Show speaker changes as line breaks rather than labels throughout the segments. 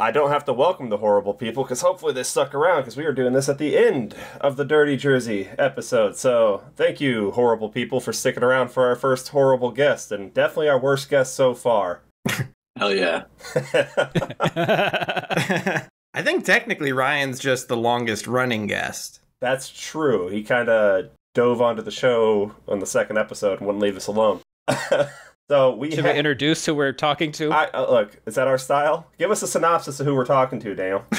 I don't have to welcome the horrible people because hopefully they stuck around because we were doing this at the end of the Dirty Jersey episode. So thank you, horrible people, for sticking around for our first horrible guest and definitely our worst guest so far.
Hell yeah.
I think technically Ryan's just the longest running guest.
That's true. He kind of dove onto the show on the second episode and wouldn't leave us alone. so we
Should
ha-
we introduce who we're talking to?
I, uh, look, is that our style? Give us a synopsis of who we're talking to, Daniel.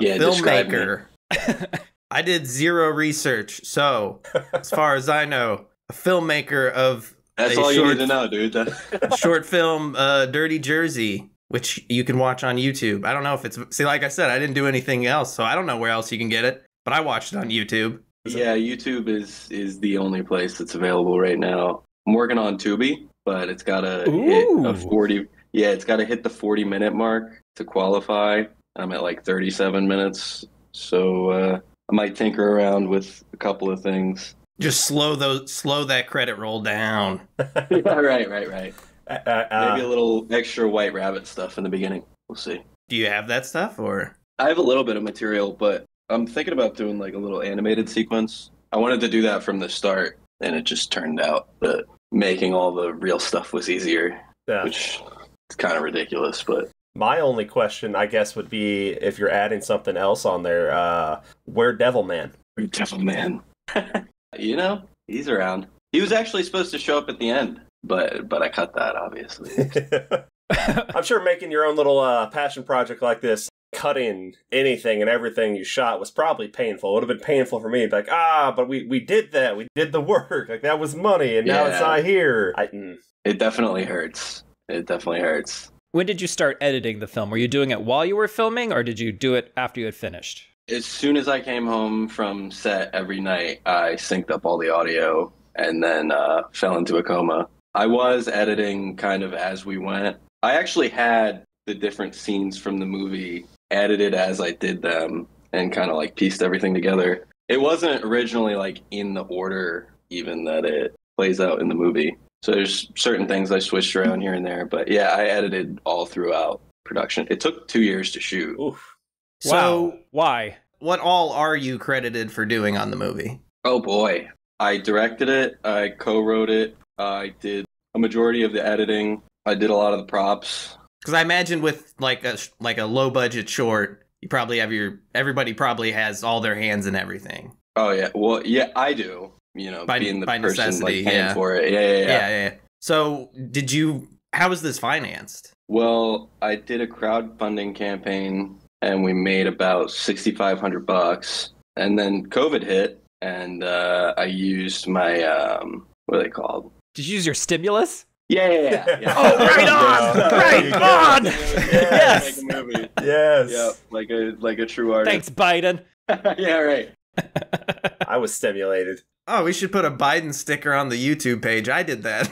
Yeah.
Filmmaker. I did zero research, so as far as I know, a filmmaker of
That's
a
all you
short,
need to know, dude.
Short film, uh, Dirty Jersey, which you can watch on YouTube. I don't know if it's see, like I said, I didn't do anything else, so I don't know where else you can get it. But I watched it on YouTube.
yeah, YouTube is is the only place that's available right now. I'm working on Tubi, but it's got to hit a 40. Yeah, it's got to hit the 40 minute mark to qualify. I'm at like 37 minutes, so uh, I might tinker around with a couple of things.
Just slow those, slow that credit roll down.
yeah, right, right, right.
Uh, uh,
Maybe a little extra White Rabbit stuff in the beginning. We'll see.
Do you have that stuff, or
I have a little bit of material, but I'm thinking about doing like a little animated sequence. I wanted to do that from the start, and it just turned out that making all the real stuff was easier,
yeah.
which is kind of ridiculous. But
My only question, I guess, would be if you're adding something else on there, uh, where Devilman?
Devil Man, you know, he's around. He was actually supposed to show up at the end, but but I cut that obviously.
I'm sure making your own little uh, passion project like this, cutting anything and everything you shot was probably painful. It would have been painful for me, like ah, but we we did that, we did the work, like that was money, and now it's not here. I, mm.
it definitely hurts. It definitely hurts.
when did you start editing the film? Were you doing it while you were filming, or did you do it after you had finished?
As soon as I came home from set every night, I synced up all the audio and then uh, fell into a coma. I was editing kind of as we went. I actually had the different scenes from the movie edited as I did them and kind of like pieced everything together. It wasn't originally like in the order even that it plays out in the movie. So there's certain things I switched around here and there, but yeah, I edited all throughout production. It took 2 years to shoot.
Oof.
so?
wow. Why?
What all are you credited for doing on the movie?
Oh boy. I directed it, I co wrote it, I did a majority of the editing, I did a lot of the props.
Because I imagine with like a like a low budget short, you probably have your everybody probably has all their hands in everything.
Oh yeah, well yeah, I do. You know,
By-
being the
by
person
necessity,
like paying
yeah.
for it. Yeah, yeah, yeah,
Yeah, yeah. yeah. So did you? How was this financed?
Well, I did a crowdfunding campaign and we made about sixty five hundred bucks. And then COVID hit and uh, I used my um what are they called?
Did you use your stimulus?
Yeah, yeah, yeah. yeah.
Oh, right on!
Yeah.
Right on!
Yes.
Make a movie.
Yes.
Yeah, like a like a true artist.
Thanks, Biden.
yeah, right.
I was stimulated.
Oh, we should put a Biden sticker on the YouTube page. I did that.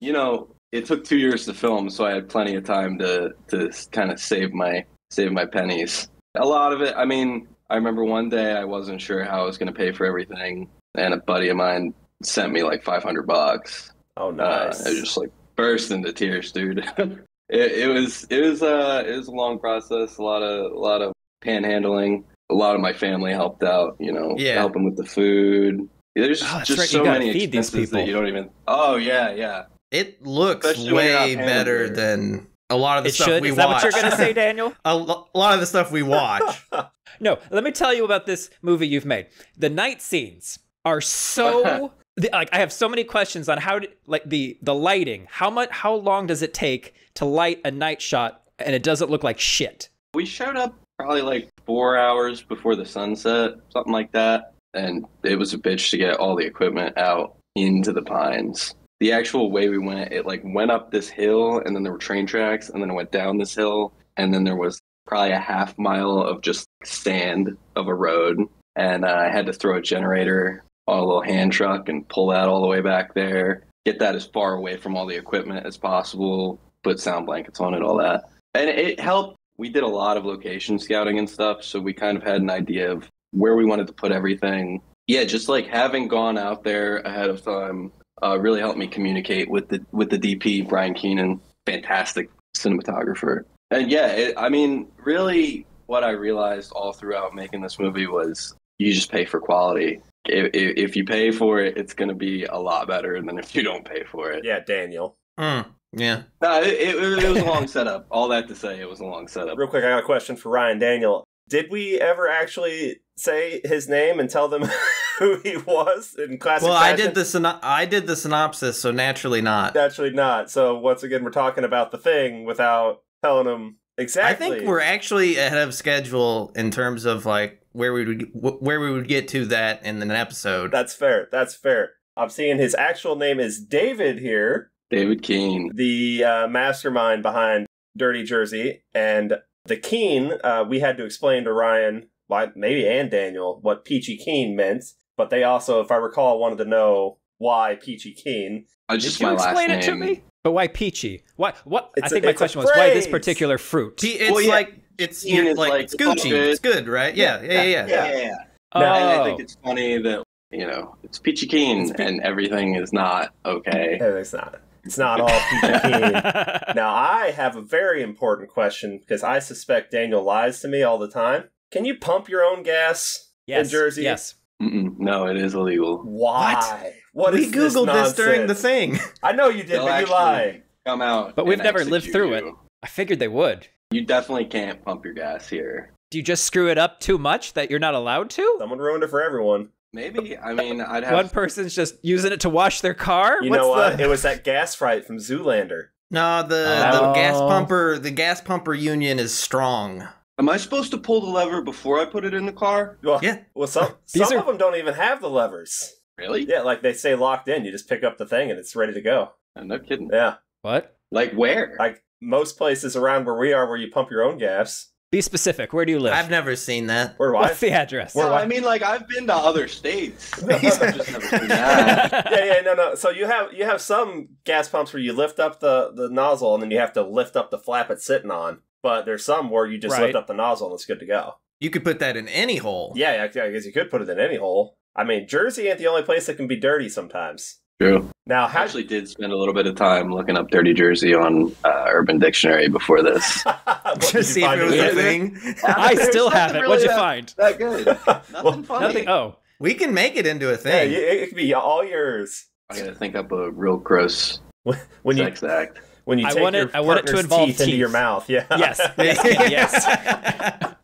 You know, it took two years to film, so I had plenty of time to to kind of save my save my pennies. A lot of it, I mean, I remember one day I wasn't sure how I was going to pay for everything, and a buddy of mine sent me like five hundred bucks.
oh,
Uh,
nice.
I just like burst into tears, dude. it, it was it was uh it was a long process, a lot of a lot of panhandling. A lot of my family helped out, you know,
Yeah.
helping with the food. There's
Oh,
just
right,
so many
feed these
expenses that you don't even. Oh yeah, yeah.
It looks
Especially
way better
paying for it.
than a lot of the
It
stuff
should.
we
Is that
watch.
what you're gonna say, Daniel?
a, lo- a lot of the stuff we watch.
No. Let me tell you about this movie you've made. The night scenes are so. The- like I have so many questions on how to, like the the lighting. How much? How long does it take to light a night shot and it doesn't look like shit?
We showed up probably like four hours before the sunset, something like that. And it was a bitch to get all the equipment out into the pines. The actual way we went, it like went up this hill and then there were train tracks and then it went down this hill and then there was probably a half mile of just sand of a road. And uh, I had to throw a generator on a little hand truck and pull that all the way back there, get that as far away from all the equipment as possible, put sound blankets on it, all that. And it helped we did a lot of location scouting and stuff, so we kind of had an idea of where we wanted to put everything. Yeah, just like having gone out there ahead of time uh, really helped me communicate with the with the DP Brian Keenan. Fantastic cinematographer. And yeah, it, I mean, really, what I realized all throughout making this movie was you just pay for quality. If, if, if you pay for it, it's going to be a lot better than if you don't pay for it.
Yeah, Daniel.
Mm, yeah.
No, it, it, it was a long setup. All that to say, it was a long setup.
Real quick, I got a question for Ryan Daniel. Did we ever actually say his name and tell them who he was in classic
Well, I did the syno- I did the synopsis, so naturally not.
Naturally not. So once again, we're talking about the thing without telling them exactly.
I think we're actually ahead of schedule in terms of like where we would where we would get to that in an episode.
That's fair. That's fair. I'm seeing his actual name is David here,
David Keane.
the uh, mastermind behind Dirty Jersey, and the Keen. Uh, we had to explain to Ryan, why, maybe and Daniel, what Peachy Keen meant. But they also, if I recall, wanted to know why Peachy Keen.
Uh,
Did
just
you
my last
explain
name.
it to me? But why peachy? Why? What? I
It's a-
think my question was why this particular fruit?
It's
Well, yeah.
like it's
Keen
you're like,
like,
it's
it's
Gucci.
good.
It's good, right? Yeah, yeah, yeah. yeah.
Yeah, yeah, yeah.
oh,
And I think it's funny that you know it's Peachy Keen
It's Pe-
and everything is not okay.
Eh, It's not. It's not all Peachy Keen. Now, I have a very important question because I suspect Daniel lies to me all the time. Can you pump your own gas
yes,
in Jersey?
Yes.
Mm-mm, no, it is illegal.
Why? What
we
is
googled this, during the thing.
I know you did,
They'll
but you lie.
Come out,
But we've never lived
execute
through it. I figured they would.
You definitely can't pump your gas here.
Do you just screw it up too much that you're not allowed to?
Someone ruined it for everyone.
Maybe. I mean, I'd have.
One person's just using it to wash their car.
You
What's
know what?
the-
It was that gas fright from Zoolander.
No, the
Oh.
the gas pumper the gas pumper union is strong.
Am I supposed to pull the lever before I put it in the car?
Well,
Yeah.
Well, some
These
some
are-
of them don't even have the levers.
Really?
Yeah, like they say locked in. You just pick up the thing and it's ready to go.
No kidding.
Yeah,
What?
Like where?
like most places around where we are, where you pump your own gas.
Be specific. Where do you live?
I've never seen that.
Where do I?
What's the address?
Where-
no, I mean, like I've been to other states. I've just never seen that.
yeah, yeah, no, no. So you have you have some gas pumps where you lift up the the nozzle and then you have to lift up the flap it's sitting on. But there's some where you just
Right.
lift up the nozzle and it's good to go.
You could put that in any hole.
Yeah, yeah, I guess you could put it in any hole. I mean, Jersey ain't the only place that can be dirty sometimes.
True.
Now,
I actually did spend a little bit of time looking up "dirty Jersey" on uh, Urban Dictionary before this.
What,
to see if it was a thing.
I still have
nothing
it. What'd you
really
find?
That good. Nothing
Well,
funny.
Nothing. Oh,
We can make it into a
Yeah,
thing.
it, it could be all yours.
I gotta think up a real gross
When you
sex act.
when you
I
take
want
your
it- I want it to involve
teeth, into your mouth. Yeah.
yes. yes. yes.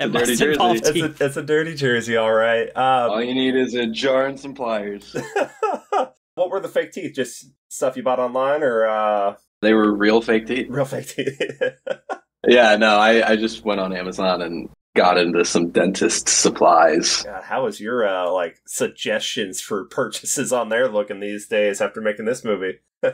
It
dirty
must involve
jersey.
It's a, it's a dirty jersey, all right.
All
Um,
you need is a jar and some pliers.
What were the fake teeth? Just stuff you bought online or uh,
They were real fake teeth.
real fake teeth?
Yeah, no, I, I just went on Amazon and got into some dentist supplies.
God, how is your uh, like suggestions for purchases on there looking these days after making this movie?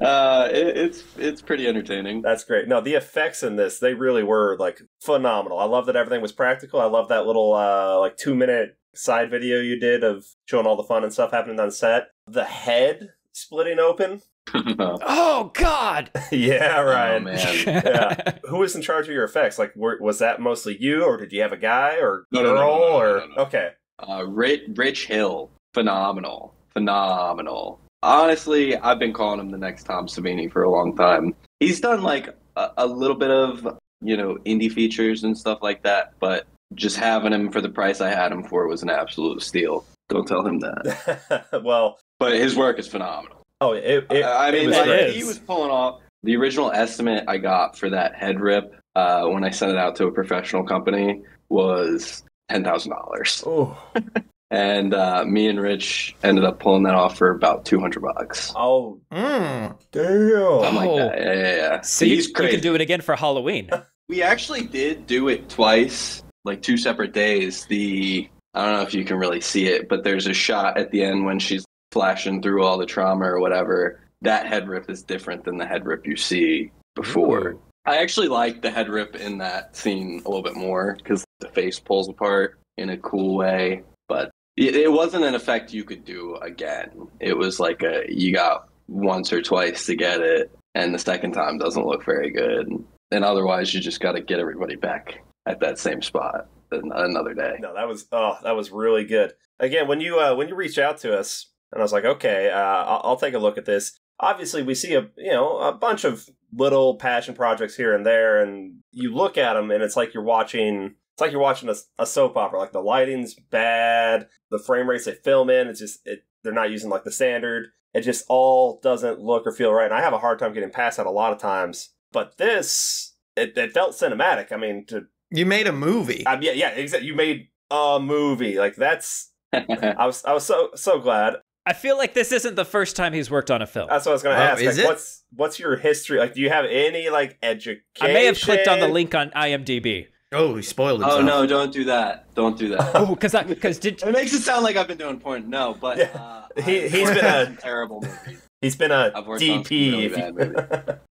Uh, it, it's it's pretty entertaining.
That's great. No, the effects in this, they really were like phenomenal. I love that everything was practical. I love that little uh like 2 minute side video you did of showing all the fun and stuff happening on set. The head splitting open.
Oh God.
yeah,
Oh
right.
man,
Yeah. Who was in charge of your effects? Like were, was that mostly you or did you have a guy or
No,
girl
no, no, no, no,
or
no, no.
Okay.
uh, Rich, Rich Hill, phenomenal, phenomenal. Honestly, I've been calling him the next Tom Savini for a long time. He's done like a, a little bit of you know indie features and stuff like that, but just having him for the price I had him for was an absolute steal. Don't tell him that.
well,
But his work is phenomenal.
oh, it, it,
I
it
mean,
was
like, he was pulling off the original estimate I got for that head rip uh, when I sent it out to a professional company was ten thousand dollars,
Ooh.
and uh, me and Rich ended up pulling that off for about two hundred bucks.
Oh,
Mm.
damn.
Something like
Oh.
that. Yeah, yeah, yeah.
So you,
He's
you
crazy.
can do it again for Halloween.
We actually did do it twice, like two separate days. The I don't know if you can really see it, but there's a shot at the end when she's flashing through all the trauma or whatever. That head rip is different than the head rip you see before.
Ooh.
I actually like the head rip in that scene a little bit more because the face pulls apart in a cool way. But it, it wasn't an effect you could do again. It was like a you got once or twice to get it, and the second time doesn't look very good. And otherwise, you just got to get everybody back at that same spot another day.
No, that was oh, that was really good. Again, when you uh, when you reach out to us, and I was like, okay, uh, I'll, I'll take a look at this. Obviously, we see a you know a bunch of little passion projects here and there, and you look at them, and it's like you're watching. It's like you're watching a, a soap opera. Like the lighting's bad, the frame rates they film in, it's just it. They're not using like the standard. It just all doesn't look or feel right, and I have a hard time getting past that a lot of times. But this, it, it felt cinematic. I mean, to
You made a movie.
um, yeah, yeah, exactly. You made a movie like that's. I was I was so so glad.
I feel like this isn't the first time he's worked on a film.
That's what I was going to
Oh,
ask.
is
like,
it?
What's what's your history? Like, do you have any like education?
I may have clicked on the link on IMDb.
oh, he spoiled himself.
oh no, don't do that. Don't do that.
Oh, because because did
It makes it sound like I've been doing porn. No, but
Yeah.
uh,
He-
I've
he's been a-
terrible movies.
He's been a
I've worked on some
DP.
really
if you-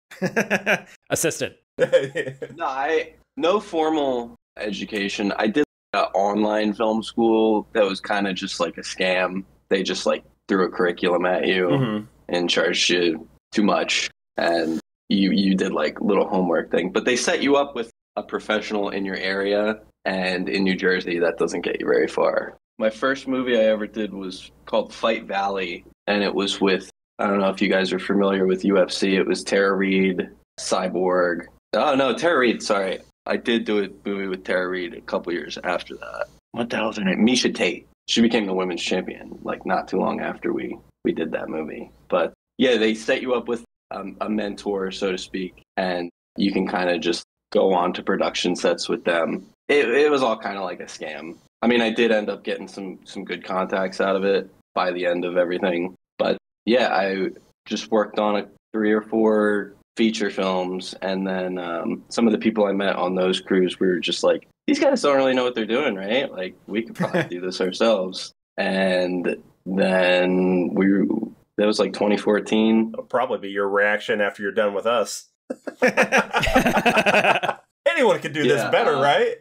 assistant.
No, I no formal education. I did an online film school that was kind of just like a scam. They just like threw a curriculum at you
Mhm.
and charged you too much, and you you did like little homework thing. But they set you up with a professional in your area, and in New Jersey, that doesn't get you very far. My first movie I ever did was called Fight Valley, and it was with I don't know if you guys are familiar with UFC. It was Tara Reid, Cyborg. Oh no, Tara Reid. Sorry, I did do a movie with Tara Reid a couple years after that. What the hell's her name? Miesha Tate. She became the women's champion like not too long after we we did that movie. But yeah, they set you up with um, a mentor, so to speak, and you can kind of just go on to production sets with them. It, it was all kind of like a scam. I mean, I did end up getting some some good contacts out of it by the end of everything. But yeah, I just worked on a three or four feature films, and then um, some of the people I met on those crews, we were just like, these guys don't really know what they're doing, right? Like, we could probably do this ourselves. And then we that was like 2014.
That'll probably be your reaction after you're done with us. Anyone could do this better,
uh,
right?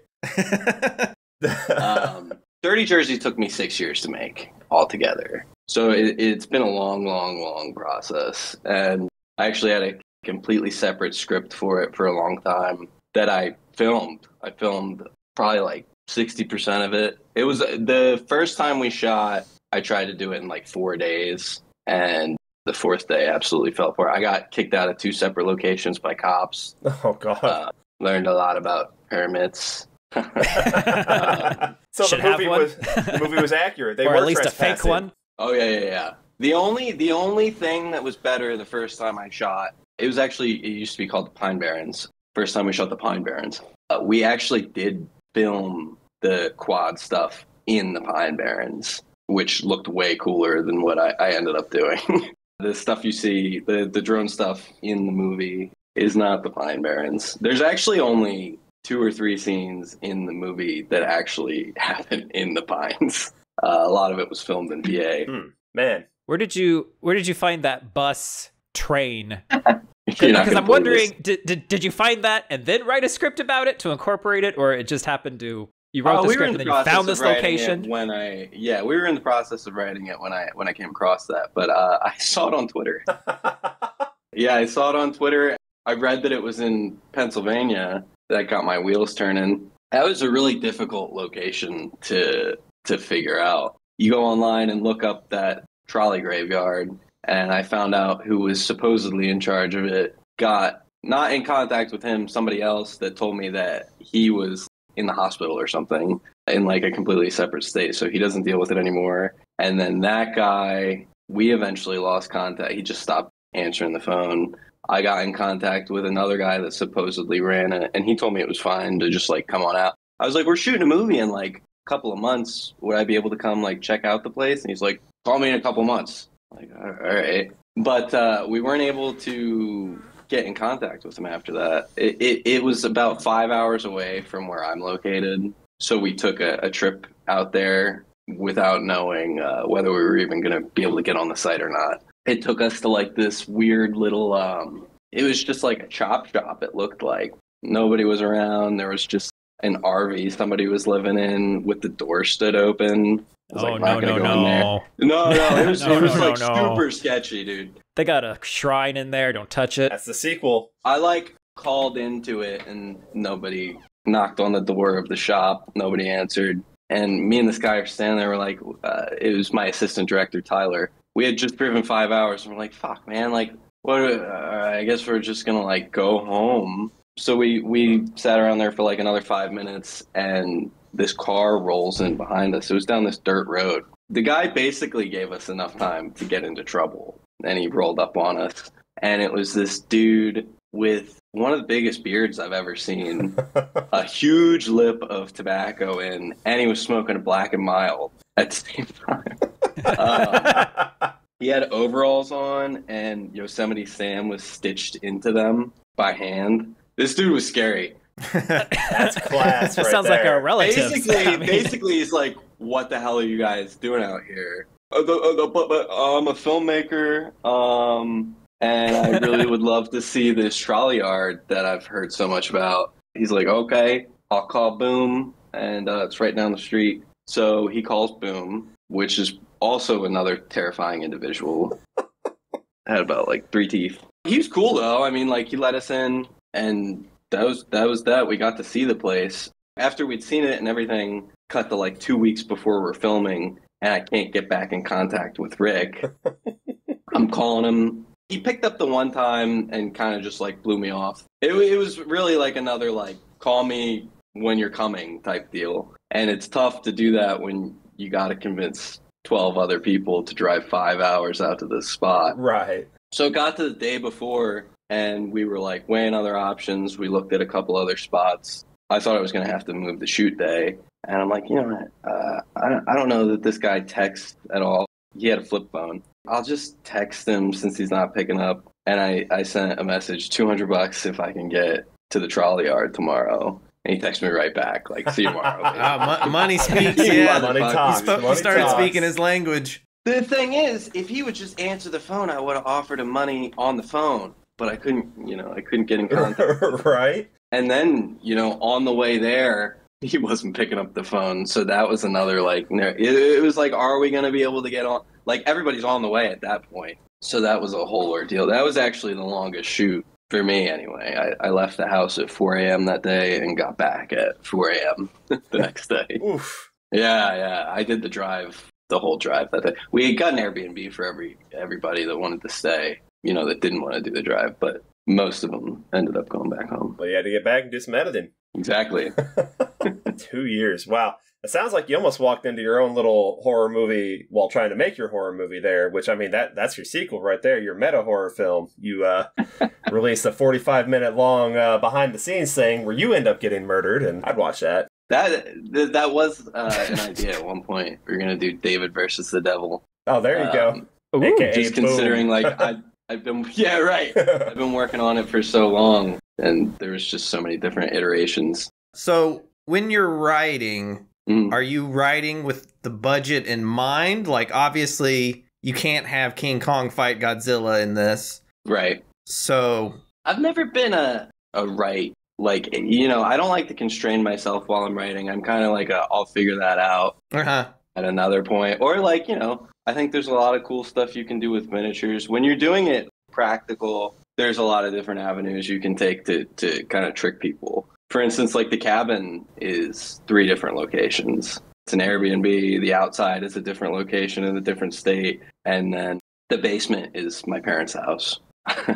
um, Dirty Jersey took me six years to make altogether. So it, it's been a long, long, long process. And I actually had a completely separate script for it for a long time that I filmed. I filmed probably like 60% of it. It was the first time we shot, I tried to do it in like four days. And the fourth day absolutely fell apart. I got kicked out of two separate locations by cops.
oh god.
Uh, learned a lot about permits.
so
Should
the
have
movie
one.
was the movie was accurate. They
or
were
at least a fake one.
Oh yeah, yeah, yeah. The only the only thing that was better the first time I shot, it was actually it used to be called the Pine Barrens. First time we shot the Pine Barrens, uh, we actually did film the quad stuff in the Pine Barrens, which looked way cooler than what I, I ended up doing. the stuff you see, the the drone stuff in the movie, is not the Pine Barrens. There's actually only two or three scenes in the movie that actually happen in the pines. Uh, a lot of it was filmed in PA.
Man,
Where did you Where did you find that bus train? Because I'm wondering, did, did did you find that and then write a script about it to incorporate it, or it just happened to you wrote
Oh,
the
we
script
in
and then you found this location?
when I yeah we were in the process of writing it when I when I came across that, but uh, I saw it on Twitter. Yeah, I saw it on Twitter. I read that it was in Pennsylvania. That got my wheels turning. That was a really difficult location to to figure out. You go online and look up that trolley graveyard, and I found out who was supposedly in charge of it. Got not in contact with him, somebody else that told me that he was in the hospital or something in like a completely separate state, so he doesn't deal with it anymore. And then that guy, we eventually lost contact. He just stopped answering the phone. I got in contact with another guy that supposedly ran it, and he told me it was fine to just like come on out. I was like, "We're shooting a movie in like couple of months. Would I be able to come like check out the place?" And he's like, "Call me in a couple months." I'm like, all right, but uh, we weren't able to get in contact with him after that. It, it it was about five hours away from where I'm located, so we took a, a trip out there without knowing uh, whether we were even going to be able to get on the site or not it took us to like this weird little um it was just like a chop shop it looked like nobody was around there was just an rv somebody was living in with the door stood open I was
Oh
like,
no
not
no
gonna go in there.
no!
no no it was,
No,
it was
no,
like
no, no.
super sketchy dude
They got a shrine in there. Don't touch it.
that's the sequel.
i like called into it and nobody knocked on the door of the shop nobody answered and me and this guy are standing there we're like uh, it was my assistant director tyler we had just driven five hours and we're like fuck man like what? uh, I guess we're just gonna like go home. So we we sat around there for like another five minutes, and this car rolls in behind us. It was down this dirt road. The guy basically gave us enough time to get into trouble, and he rolled up on us. And it was this dude with one of the biggest beards I've ever seen, a huge lip of tobacco in, and he was smoking a black and mild at the same time. Uh, he had overalls on, and Yosemite Sam was stitched into them by hand. This dude was scary.
That's class.
That
right
sounds like
there.
a relative.
Basically,
I mean,
basically, he's like, "What the hell are you guys doing out here?" Uh, the- uh, the- but, but I'm a filmmaker, um, and I really would love to see this trolley yard that I've heard so much about. He's like, "Okay, I'll call Boom, and uh, it's right down the street." So he calls Boom, which is also another terrifying individual. Had about like three teeth. He was cool though. I mean, like he let us in, and that was that was that. We got to see the place after we'd seen it and everything. Cut to like two weeks before we're filming, and I can't get back in contact with Rick. I'm calling him. He picked up the one time and kind of just like blew me off. It, it was really like another like call me when you're coming type deal. And it's tough to do that when you got to convince 12 other people to drive five hours out to this spot.
Right.
So it got to the day before, and we were like weighing other options. We looked at a couple other spots. I thought I was going to have to move the shoot day, and I'm like, you know what? Uh, I don't, I don't know that this guy texts at all. He had a flip phone. I'll just text him since he's not picking up. And I, I sent a message, 200 bucks if I can get to the trolley yard tomorrow. And he texted me right back, like, see you tomorrow. baby."
Ah, mo- money speaks.
You
Yeah,
Money
motherfucker.
he,
talks.
spo- he started
talks.
speaking his language.
The thing is, if he would just answer the phone, I would have offered him money on the phone. But I couldn't, you know, I couldn't get in contact.
right.
And then, you know, on the way there, he wasn't picking up the phone. So that was another like, no- it, it was like, are we going to be able to get on? Like everybody's on the way at that point. So that was a whole ordeal. That was actually the longest shoot for me, anyway. I, I left the house at 4 a.m. that day and got back at 4 a.m. the next day.
Oof.
Yeah, yeah. I did the drive, the whole drive that day. We had got an Airbnb for every everybody that wanted to stay. You know, that didn't want to do the drive, but most of them ended up going back home.
But you had to get back and do some editing.
Exactly.
Two years. Wow. It sounds like you almost walked into your own little horror movie while trying to make your horror movie there, which I mean that that's your sequel right there, your meta horror film. You uh released a 45 minute long uh, behind the scenes thing where you end up getting murdered and I'd watch that.
That that was uh, an idea at one point. We are gonna do David versus the devil.
Oh, there you go.
Um,
Ooh.
AKA
Just
boom.
considering, like I I've been yeah right. I've been working on it for so long, and there was just so many different iterations.
So when you're writing,
Mm.
are you writing with the budget in mind? Like, obviously, you can't have King Kong fight Godzilla in this.
Right.
So,
I've never been a a right like you know I don't like to constrain myself while I'm writing. I'm kind of like a I'll figure that out
uh-huh.
at another point, or like you know I think there's a lot of cool stuff you can do with miniatures when you're doing it practical. There's a lot of different avenues you can take to to kind of trick people. For instance, like the cabin is three different locations. It's an Airbnb. The outside is a different location in a different state, and then the basement is my parents' house.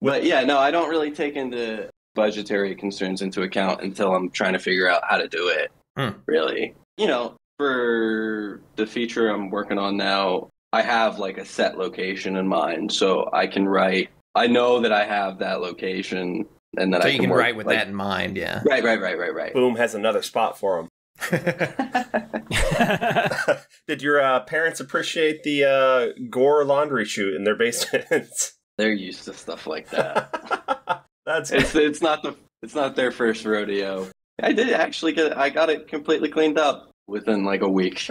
but yeah, no, I don't really take into budgetary concerns into account until I'm trying to figure out how to do it.
Hmm.
Really, you know, for the feature I'm working on now, I have like a set location in mind, so I can write. I know that I have that location, and that
So
I
you
can,
can
work,
write with
like-
that in mind, yeah.
Right, right, right, right, right.
Boom has another spot for him. Did your uh, parents appreciate the uh, gore laundry shoot in their basement?
They're used to stuff like that.
That's
it's it's not the it's not their first rodeo. I did actually get I got it completely cleaned up within like a week.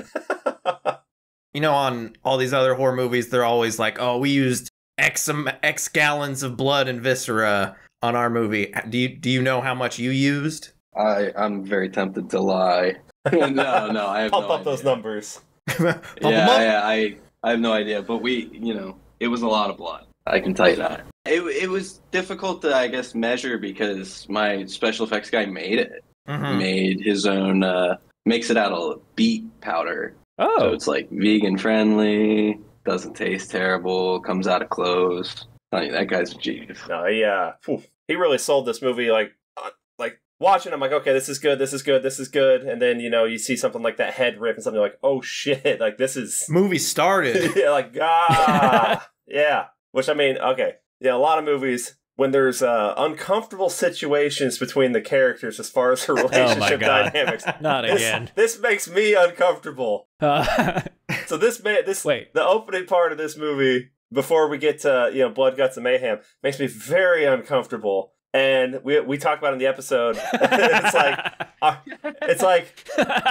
you know, on all these other horror movies, they're always like, "Oh, we used X X gallons of blood and viscera on our movie." Do you do you know how much you used?
I I'm very tempted to lie. no, no, I have
pump
no
up those
idea.
numbers.
Yeah, yeah, I I have no idea, but we, you know, it was a lot of blood. I can tell you that. It it was difficult to I guess measure because my special effects guy made it.
Mhm.
Made his own uh makes it out of beet powder. So
oh,
it's like vegan friendly, doesn't taste terrible, comes out of clothes. Telling you, that guy's a genius.
No, he uh, phew, he really sold this movie. Like, uh, like watching, I'm like, okay, this is good, this is good, this is good, and then you know you see something like that head rip and something like, oh shit, like this is
Movie started.
yeah, like ah, yeah. Which I mean, okay, yeah, a lot of movies when there's uh, uncomfortable situations between the characters as far as her relationship
God.
dynamics.
Not
This,
again.
this makes me uncomfortable.
Uh,
So this man, this
Wait.
the opening part of this movie before we get to you know blood, guts, and mayhem makes me very uncomfortable. And we we talked about in the episode. it's like uh, it's like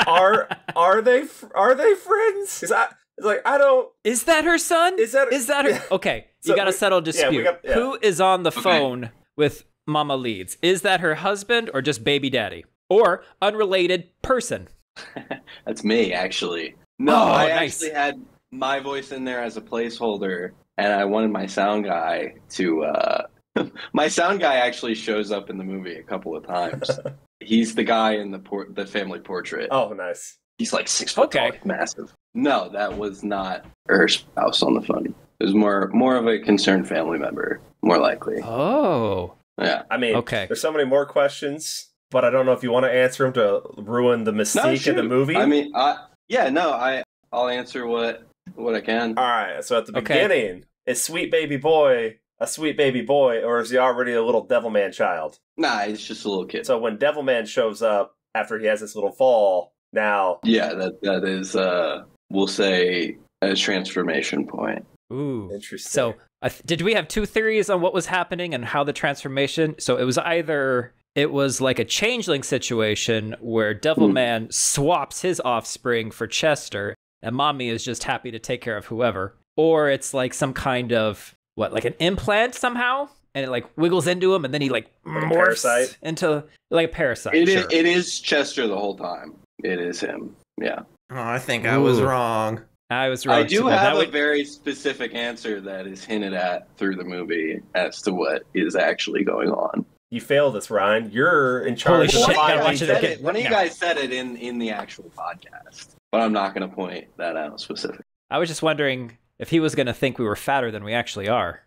are are they are they friends? Is that it's like I don't
is that her son?
is that
Is that her?
Yeah.
Okay,
So
you got to settle a
yeah,
dispute.
got- yeah.
Who is on the phone with Mama Leeds? Is that her husband or just baby daddy? Or unrelated person?
That's me, actually. No,
Oh,
I
nice.
actually had my voice in there as a placeholder, and I wanted my sound guy to. uh My sound guy actually shows up in the movie a couple of times. He's the guy in the por- the family portrait.
Oh, nice.
He's like six foot
Okay.
tall, massive. No, that was not her spouse on the phone. It was more more of a concerned family member, more likely.
Oh,
Yeah.
I mean,
Okay.
There's so many more questions, but I don't know if you want to answer them to ruin the mystique
No,
of the movie.
I mean, I yeah, no, I I'll answer what what I can.
All right. So at the
Okay.
beginning, is sweet baby boy a sweet baby boy, or is he already a little devil man child?
Nah, he's just a little kid.
So when devil man shows up after he has this little fall, now
Yeah, that that is uh we'll say a transformation point.
ooh.
interesting.
So, I th- did we have two theories on what was happening and how the transformation? So it was either it was like a changeling situation where Devilman hmm. swaps his offspring for Chester, and Mommy is just happy to take care of whoever, or it's like some kind of what, like an implant somehow, and it like wiggles into him, and then he like,
Like
morphs
parasite?
into like a parasite.
It is
sure.
it is Chester the whole time. It is him. Yeah.
Oh, I think I was wrong.
I was wrong.
I do
Well, that
have a
would-
very specific answer that is hinted at through the movie as to what is actually going on.
you failed this, Ryan. You're in
Holy
charge
shit,
of
you gotta watch it
it, one of you
No.
guys said it in in the actual podcast, but I'm not going to point that out specifically.
I was just wondering if he was going to think we were fatter than we actually are.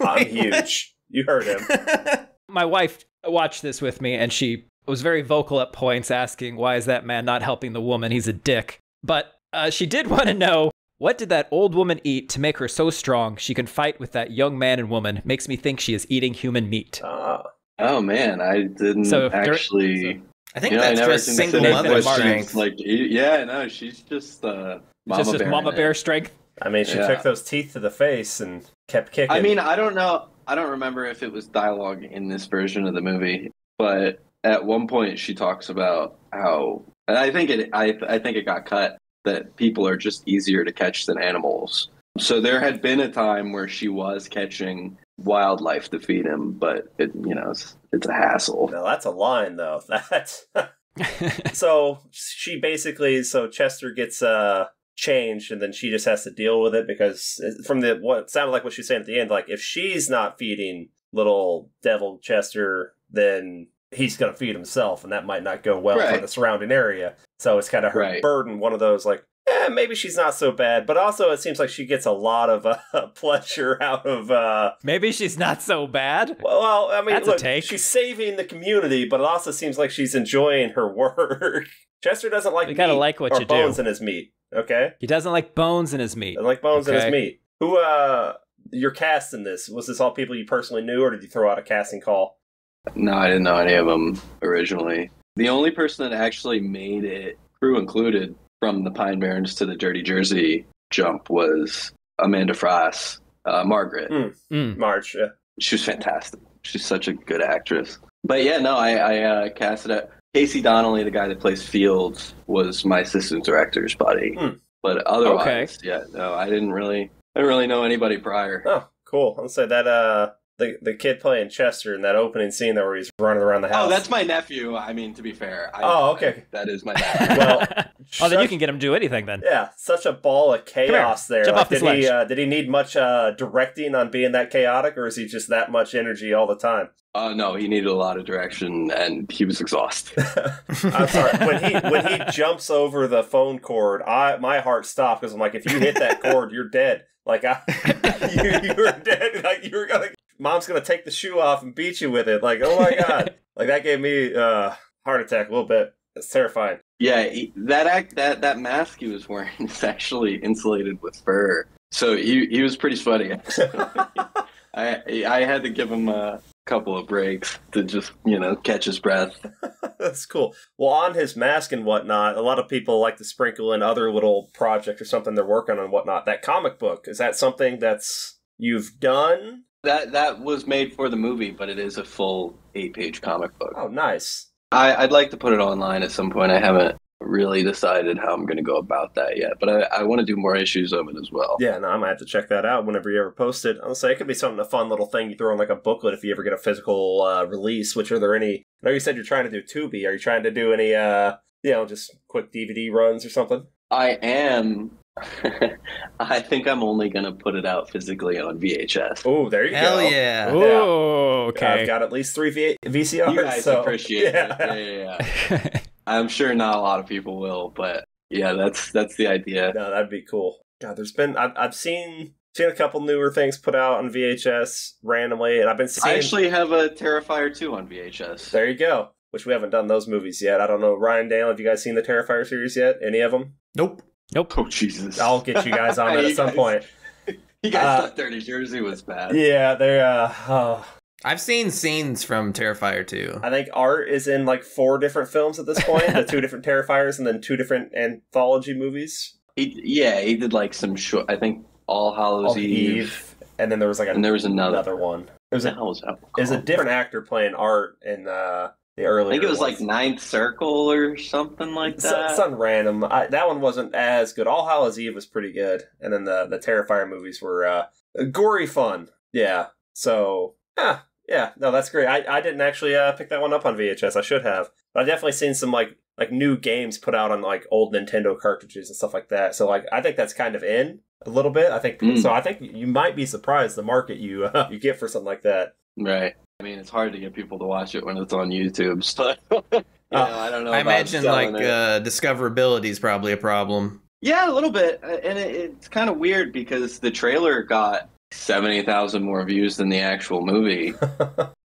I'm huge. You heard him.
my wife watched this with me and she was very vocal at points asking why is that man not helping the woman he's a dick but uh, she did want to know what did that old woman eat to make her so strong she can fight with that young man and woman makes me think she is eating human meat
Uh,
Oh man, I didn't
So, dur-
actually.
I think
you know, I
that's
never
just single
considered
mother
that she's,
strength.
Like, yeah, no, she's just uh, mama
just, just
bear
mama bear strength
I mean, she
Yeah.
took those teeth to the face and kept kicking.
I mean, I don't know. I don't remember if it was dialogue in this version of the movie, but at one point she talks about how, and I think it, I, I think it got cut that people are just easier to catch than animals. So there had been a time where she was catching wildlife to feed him, but it, you know, it's, it's a hassle.
no, that's a line though. That's so she basically so Chester gets uh changed and then she just has to deal with it because from the what sounded like what she's saying at the end like if she's not feeding little devil Chester then he's going to feed himself and that might not go well for the surrounding area so it's kind of her
Right.
burden one of those like eh, maybe she's not so bad but also it seems like she gets a lot of uh, pleasure out of uh
maybe she's not so bad
well, well, I mean,
That's a
look,
take.
she's saving the community, but it also seems like she's enjoying her work. Chester doesn't like
You gotta
meat
like what
or
you do.
bones in his meat. Okay,
he doesn't like bones in his meat
doesn't like bones in his meat. Who, uh, your cast in this was this all people you personally knew, or did you throw out a casting call?
No, I didn't know any of them originally. The only person that actually made it, crew included, from the Pine Barrens to the Dirty Jersey jump was Amanda Frost, uh, Margaret.
Mm.
March. Yeah.
She was fantastic. She's such a good actress. But yeah, no, I, I uh, casted it. Casey Donnelly, the guy that plays Fields, was my assistant director's buddy.
Hmm.
But otherwise, yeah, no, I didn't really, I didn't really know anybody prior.
Oh, cool. I'll say that. Uh, the the kid playing Chester in that opening scene there where he's running around the house.
Oh, that's my nephew. I mean, to be fair. I,
Oh, okay.
that is my nephew.
Well,
oh, then you can get him to do anything then.
Yeah, such a ball of chaos there.
Jump
Like,
off this
did he
ledge.
uh, did he need much uh, directing on being that chaotic, or is he just that much energy all the time?
Uh, no, he needed a lot of direction, and he was exhausted.
I'm sorry. When he when he jumps over the phone cord, I my heart stopped because I'm like, if you hit that cord, you're dead. Like I, you, you were dead. Like you were gonna, mom's gonna take the shoe off and beat you with it. Like oh my god, like that gave me uh heart attack a little bit. It's terrifying.
Yeah, he, that act that that mask he was wearing is actually insulated with fur, so he he was pretty sweaty. I I had to give him a couple of breaks to just you know catch his breath.
That's cool. Well, on his mask and whatnot, a lot of people like to sprinkle in other little projects or something they're working on and whatnot. That comic book is that something that's you've done?
That that was made for the movie, but it is a full eight page comic book.
Oh, nice.
I, I'd like to put it online at some point. I haven't really decided how I'm going to go about that yet, but I, I want to do more issues of it as well.
Yeah, no, I might have to check that out whenever you ever post it. I'll say it could be something a fun little thing you throw in like a booklet if you ever get a physical uh, release. Which are there any? I know you said you're trying to do Tubi. Are you trying to do any? uh You know, just quick DVD runs or something?
I am. I think I'm only going to put it out physically on VHS.
Oh, there you
Hell
go.
yeah.
Oh, okay.
I've
okay.
got at least three v- VCRs.
You guys
so,
appreciate
yeah.
it. Yeah, yeah, yeah. I'm sure not a lot of people will, but yeah, that's that's the idea.
No, that'd be cool. God, there's been I've, I've seen seen a couple newer things put out on VHS randomly, and I've been
I actually have a Terrifier 2 on VHS.
there you go. Which we haven't done those movies yet. I don't know. Ryan Dale, have you guys seen the Terrifier series yet? Any of them?
Nope.
nope.
Oh Jesus!
I'll get you guys on it at some
guys-
point.
You guys
Uh,
thought Dirty Jersey was bad.
Yeah, they're. Uh, oh,
I've seen scenes from Terrifier 2.
I think Art is in like four different films at this point. the two different Terrifiers, and then two different anthology movies.
He, yeah, he did like some short. I think All Hallows
All
Eve,
Eve, and then there was like
and there was another.
another one. It was a
was that?
It was a different actor playing Art in uh, the
early.
I
think it was like. Ninth Circle or something like
So-
that.
something random. I, that one wasn't as good. All Hallows Eve was pretty good, and then the the Terrifier movies were uh, gory fun. Yeah. So yeah, yeah. No, that's great. I, I didn't actually uh, pick that one up on VHS. I should have. But I've definitely seen some like like new games put out on like old Nintendo cartridges and stuff like that. So like I think that's kind of in a little bit. I think
Mm.
so. I think you might be surprised the market you uh, you get for something like that.
Right. I mean, it's hard to get people to watch it when it's on YouTube. So, you know,
Uh,
I don't know.
I
about
imagine like uh, discoverability is probably a problem.
yeah, a little bit, Uh, and it, it's kind of weird because the trailer got seventy thousand more views than the actual movie.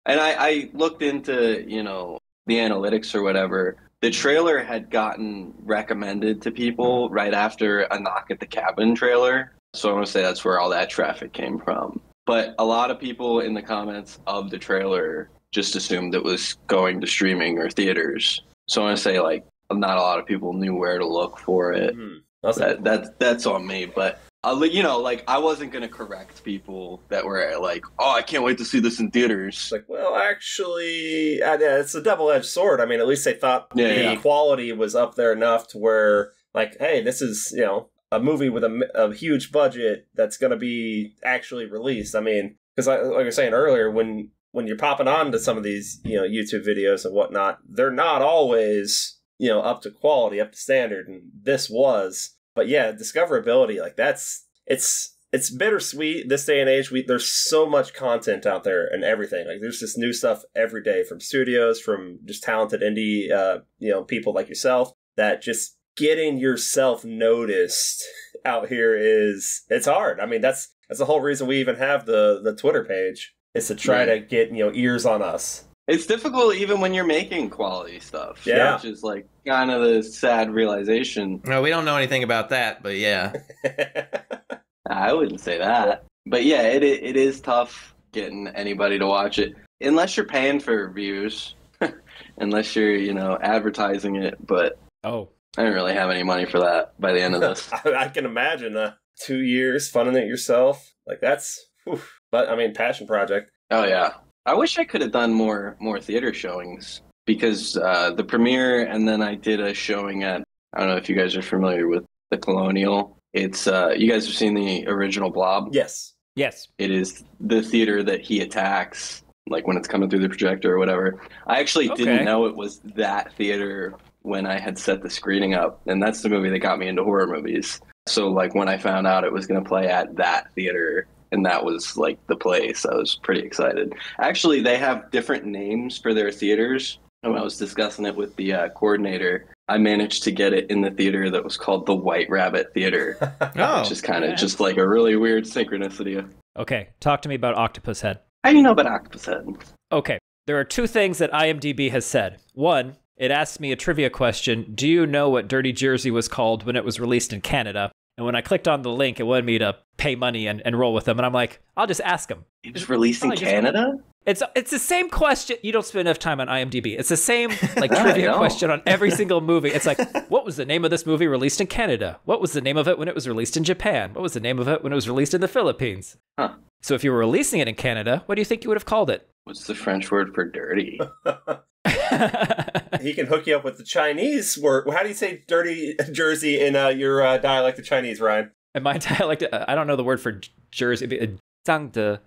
and I, I looked into you know the analytics or whatever. The trailer had gotten recommended to people right after a knock at the cabin trailer. So I'm gonna say that's where all that traffic came from. But a lot of people in the comments of the trailer just assumed it was going to streaming or theaters. So I'm gonna say like not a lot of people knew where to look for it.
Hmm. That's
That that's that's on me. But You know, like I wasn't gonna correct people that were like, "Oh, I can't wait to see this in theaters."
It's like, well, actually, uh, yeah, it's a double edged sword. I mean, at least they thought
Yeah,
the
yeah.
quality was up there enough to where, like, hey, this is, you know, a movie with a, a huge budget that's going to be actually released. I mean, because like, like I was saying earlier, when when you're popping on to some of these, you know, YouTube videos and whatnot, they're not always, you know, up to quality, up to standard, and this was. But yeah, discoverability, like that's it's it's bittersweet this day and age. We there's so much content out there and everything. Like there's just new stuff every day from studios, from just talented indie, uh, you know, people like yourself. That just getting yourself noticed out here is it's hard. I mean, that's that's the whole reason we even have the the Twitter page is to try to get you know ears on us.
It's difficult even when you're making quality stuff.
Yeah.
which is like kind of the sad realization.
No, we don't know anything about that, but yeah.
I wouldn't say that, but yeah, it i- it is tough getting anybody to watch it unless you're paying for views, unless you're you know advertising it. But
Oh,
I didn't really have any money for that by the end of this.
I, I can imagine uh, two years funding it yourself. Like that's, whew. but I mean, passion project.
Oh yeah, I wish I could have done more more theater showings because uh, the premiere, and then I did a showing at. I don't know if you guys are familiar with the Colonial. It's uh, you guys have seen the original Blob.
Yes.
yes.
It is the theater that he attacks, like when it's coming through the projector or whatever. I actually
Okay.
didn't know it was that theater when I had set the screening up, and that's the movie that got me into horror movies. So like when I found out it was going to play at that theater and that was like the place, I was pretty excited. Actually, they have different names for their theaters. when I was discussing it with the uh, coordinator, I managed to get it in the theater that was called the White Rabbit Theater,
Oh,
which is kind of
yeah.
just like a really weird synchronicity.
Okay, talk to me about Octopus Head.
How do you know about Octopus Head?
Okay, there are two things that IMDb has said. One, it asked me a trivia question Do you know what Dirty Jersey was called when it was released in Canada? And when I clicked on the link, it wanted me to pay money and, and roll with them. And I'm like, I'll just ask them.
It was released in
Oh,
Canada?
It's it's the same question. You don't spend enough time on IMDb. It's the same like trivia question on every single movie. It's like, what was the name of this movie released in Canada? What was the name of it when it was released in Japan? What was the name of it when it was released in the Philippines?
Huh.
So if you were releasing it in Canada, what do you think you would have called it?
What's the French word for dirty?
he can hook you up with the Chinese word. How do you say dirty jersey in uh, your uh, dialect of Chinese, Ryan?
In my dialect, uh, I don't know the word for jersey. Zhang de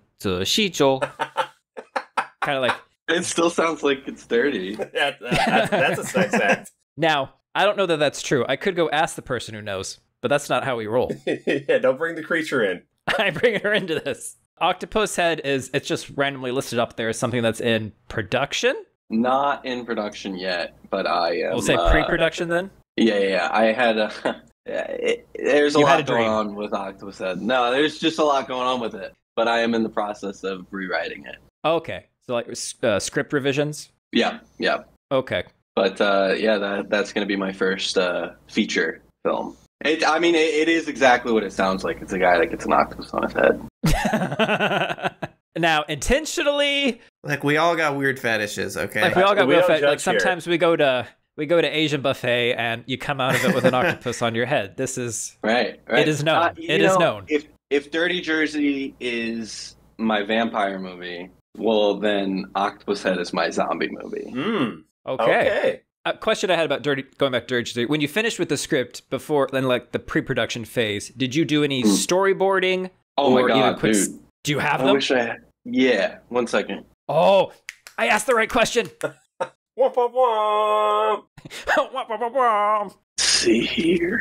Kind of like.
It still sounds like it's dirty.
that, that's, that's a sex act.
Now, I don't know that that's true. I could go ask the person who knows, but that's not how we roll.
yeah, don't bring the creature in.
I bring her into this. Octopus Head is it's just randomly listed up there as something that's in production.
Not in production yet, but I am.
We'll say
uh,
pre-production then.
Yeah, yeah, yeah. I had a. it, there's a
You
lot
a
going on with Octopus Head. No, there's just a lot going on with it, but I am in the process of rewriting it.
Okay, so like uh, script revisions.
Yeah, yeah.
Okay,
But uh, yeah, that that's gonna be my first uh, feature film. It, I mean, it, it is exactly what it sounds like. It's a guy that gets an octopus on his head.
now intentionally,
like we all got weird fetishes, okay?
like we all got
We
real
don't
like
judge here.
sometimes we go to we go to Asian buffet and you come out of it with an octopus on your head. This is
Right, right.
It is known.
Uh, you
It is
know,
known.
If if Dirty Jersey is my vampire movie, well then Octopus Head is my zombie movie.
Mm,
okay.
okay.
A question I had about Dirty going back to Dirty Jersey. When you finished with the script before then like the pre-production phase, did you do any
Hmm.
storyboarding?
Oh my
Or even
god,
quick s-
dude!
Do you have
I
them?
wish I. Had... Yeah, one second.
Oh, I asked the right question.
Womp, womp, womp.
Wah, wah, wah, wah.
See here.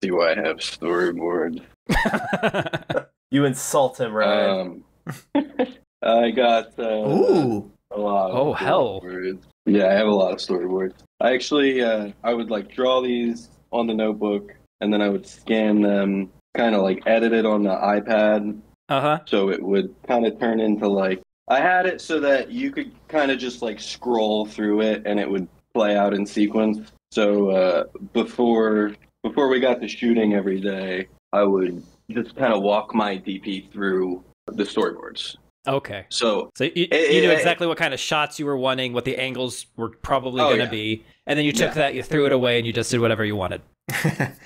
Do I have storyboard?
You insult him, Ryan.
Um, I got uh,
Ooh.
a lot. Of
Oh, hell.
storyboards. Yeah, I have a lot of storyboards. I actually, uh, I would like draw these on the notebook, and then I would scan them, kind of like edit it on the iPad,
uh huh.
so it would kind of turn into like I had it so that you could kind of just like scroll through it, and it would play out in sequence. So uh, before before we got to shooting every day, I would just kind of walk my DP through the storyboards.
Okay.
So
So you,
Eh,
you knew
eh,
exactly what kind of shots you were wanting, what the angles were probably
Oh,
going to
yeah.
be, and then you took
Yeah.
that, you threw it away, and you just did whatever you wanted.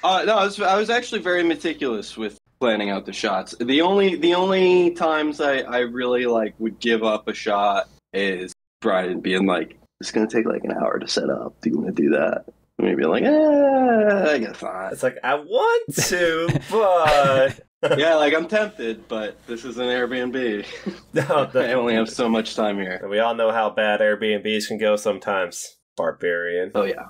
Uh, no, I was, I was actually very meticulous with planning out the shots. The only the only times I, I really like would give up a shot is Brian being like, "It's gonna take like an hour to set up. Do you want to do that?" And maybe like, "Eh, I guess not."
It's like, I want to, but.
yeah, like I'm tempted, but this is an Airbnb.
no, the-
I only have so much time here.
We all know how bad Airbnbs can go sometimes. Barbarian.
Oh yeah,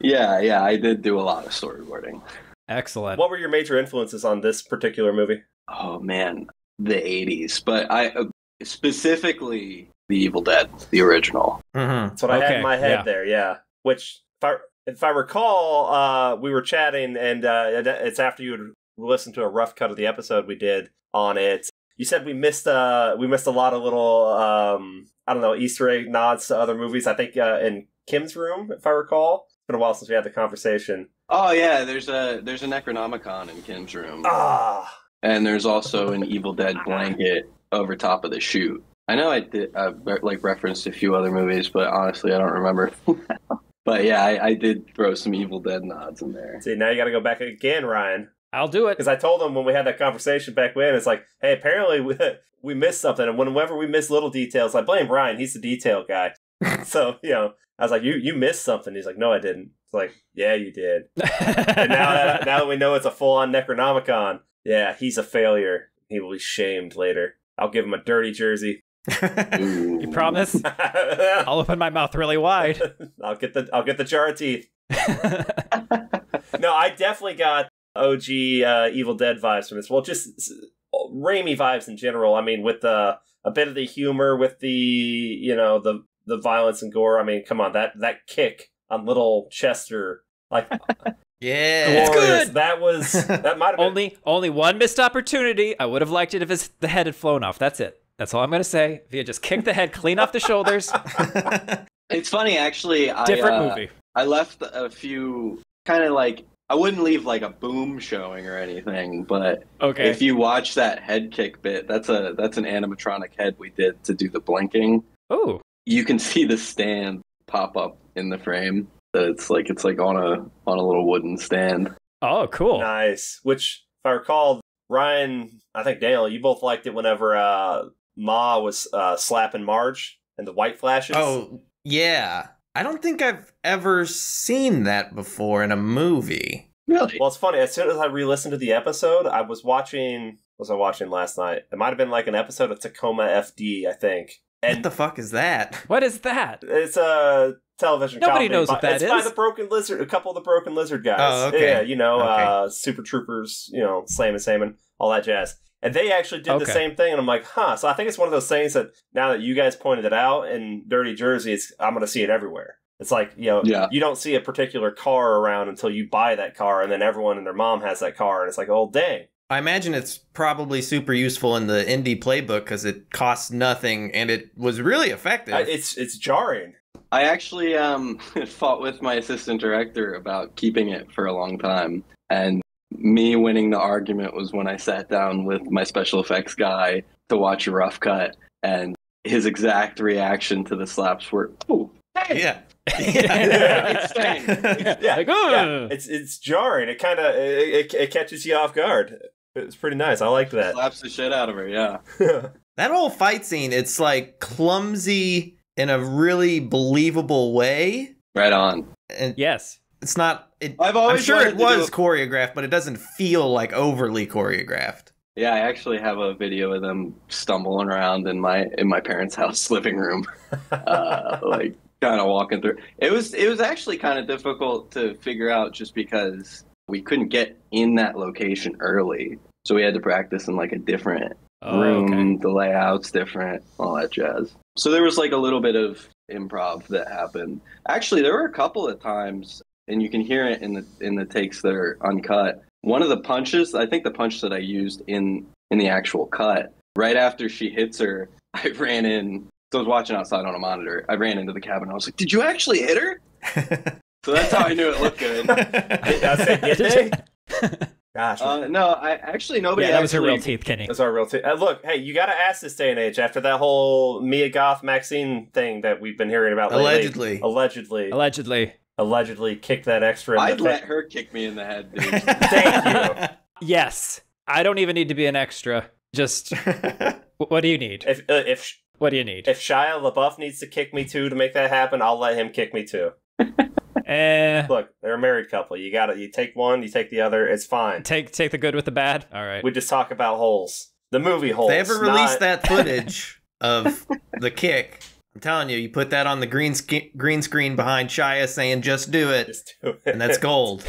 yeah, yeah. I did do a lot of storyboarding.
Excellent.
What were your major influences on this particular movie?
Oh man, the '80s, but I uh, specifically the Evil Dead, the original.
hmm
That's what I had in my head
yeah.
there, yeah. Which, if I, if I recall, uh, we were chatting, and uh, it's after you had listened to a rough cut of the episode we did on it. You said we missed uh we missed a lot of little um I don't know Easter egg nods to other movies. I think uh, in Kim's room, if I recall. It's been a while since we had the conversation.
Oh yeah, there's a there's a Necronomicon in Kim's room,
Ah,
and there's also an Evil Dead blanket over top of the chute. I know I did uh, re- like referenced a few other movies, but honestly, I don't remember. but yeah, I, I did throw some Evil Dead nods in there.
see now you got to go back again, Ryan.
I'll do it.
Because I told him when we had that conversation back when it's like, hey, apparently we, we missed something. And whenever we miss little details, I blame Ryan. He's the detail guy. so, you know, I was like, you you missed something. He's like, no, I didn't. It's like, yeah, you did. And now that, now that we know it's a full on Necronomicon, yeah, he's a failure. He will be shamed later. I'll give him a dirty jersey.
You promise?
I'll
open my mouth really wide.
I'll get the I'll get the jar of teeth. no, I definitely got OG uh, Evil Dead vibes from this. Well, just Raimi vibes in general. I mean, with the a bit of the humor with the you know the the violence and gore. I mean, come on, that that kick on little Chester, like
Yeah.
glorious.
good.
That was that might have been
Only only one missed opportunity. I would have liked it if his, the head had flown off. That's it. That's all I'm gonna say. If he had just kicked the head clean off the shoulders,
It's funny, actually. I,
different
uh,
movie.
I left a few kind of like I wouldn't leave like a boom showing or anything, but
Okay.
if you watch that head kick bit, that's a that's an animatronic head we did to do the blinking.
oh,
You can see the stand pop up in the frame. That It's like it's like on a on a little wooden stand.
oh, cool.
nice. Which, if I recall, Ryan, I think Daniel, you both liked it whenever uh, Ma was uh, slapping Marge and the white flashes.
oh, yeah. I don't think I've ever seen that before in a movie.
Really?
Well, it's funny. As soon as I re-listened to the episode, I was watching. What was I watching last night? It might have been like an episode of Tacoma FD, I think.
What
And
the fuck is that?
What is that?
it's a television.
Nobody
comedy
knows
by-
what that
it's by the Broken Lizard. A couple of the Broken Lizard guys.
Oh, okay.
Yeah, you know,
Okay.
uh, Super Troopers. You know, slamming, salmon, all that jazz. And they actually did the same thing, and I'm like, huh. So I think it's one of those things that now that you guys pointed it out in Dirty Jersey, it's I'm going to see it everywhere. It's like you know,
Yeah.
you don't see a particular car around until you buy that car, and then everyone and their mom has that car, and it's like, oh dang.
I imagine it's probably super useful in the indie playbook because it costs nothing and it was really effective.
Uh, it's it's jarring.
I actually um, fought with my assistant director about keeping it for a long time, and me winning the argument was when I sat down with my special effects guy to watch a rough cut, and his exact reaction to the slaps were, "Oh, hey,
yeah.
It's staying.
Yeah,
Like,
yeah.
"Ugh."
It's it's jarring. It kind of it, it, it catches you off guard. It's pretty nice. I like that.
slaps the shit out of her." Yeah,
That whole fight scene, it's like clumsy in a really believable way.
right on.
And
yes.
it's not it
I've
I'm sure it was
a-
choreographed, but it doesn't feel like overly choreographed.
Yeah, I actually have a video of them stumbling around in my in my parents' house living room, uh, like kind of walking through. It was it was actually kind of difficult to figure out just because we couldn't get in that location early, so we had to practice in like a different
Oh,
room.
okay.
The layout's different, all that jazz. So there was like a little bit of improv that happened. Actually, there were a couple of times, and you can hear it in the in the takes that are uncut. One of the punches, I think the punch that I used in in the actual cut, right after she hits her, I ran in. So I was watching outside on a monitor. I ran into the cabin. I was like, "Did you actually hit her?" So that's how I knew it looked good.
I said, "Did they?" Gosh,
Uh, no, I actually nobody.
Yeah, that was her real teeth, Kenny.
that's our real. teeth. uh, look, hey, you got to ask this day and age after that whole Mia Goth Maxine thing that we've been hearing about lately.
Allegedly.
allegedly,
Allegedly.
allegedly kicked that extra.
I'd
the
let
fa-
her kick me in the head, dude.
Thank you.
Yes. I don't even need to be an extra. Just what do you need?
If uh, if
What do you need?
if Shia LaBeouf needs to kick me too to make that happen, I'll let him kick me too.
Eh,
Look, they're a married couple. You got to You take one, you take the other. It's fine.
take take the good with the bad. All right.
We just talk about holes. The movie holes.
they ever released
not-
that footage of the kick, I'm telling you, you put that on the green sk- green screen behind Shia saying "Just do it,"
Just do it.
and that's gold.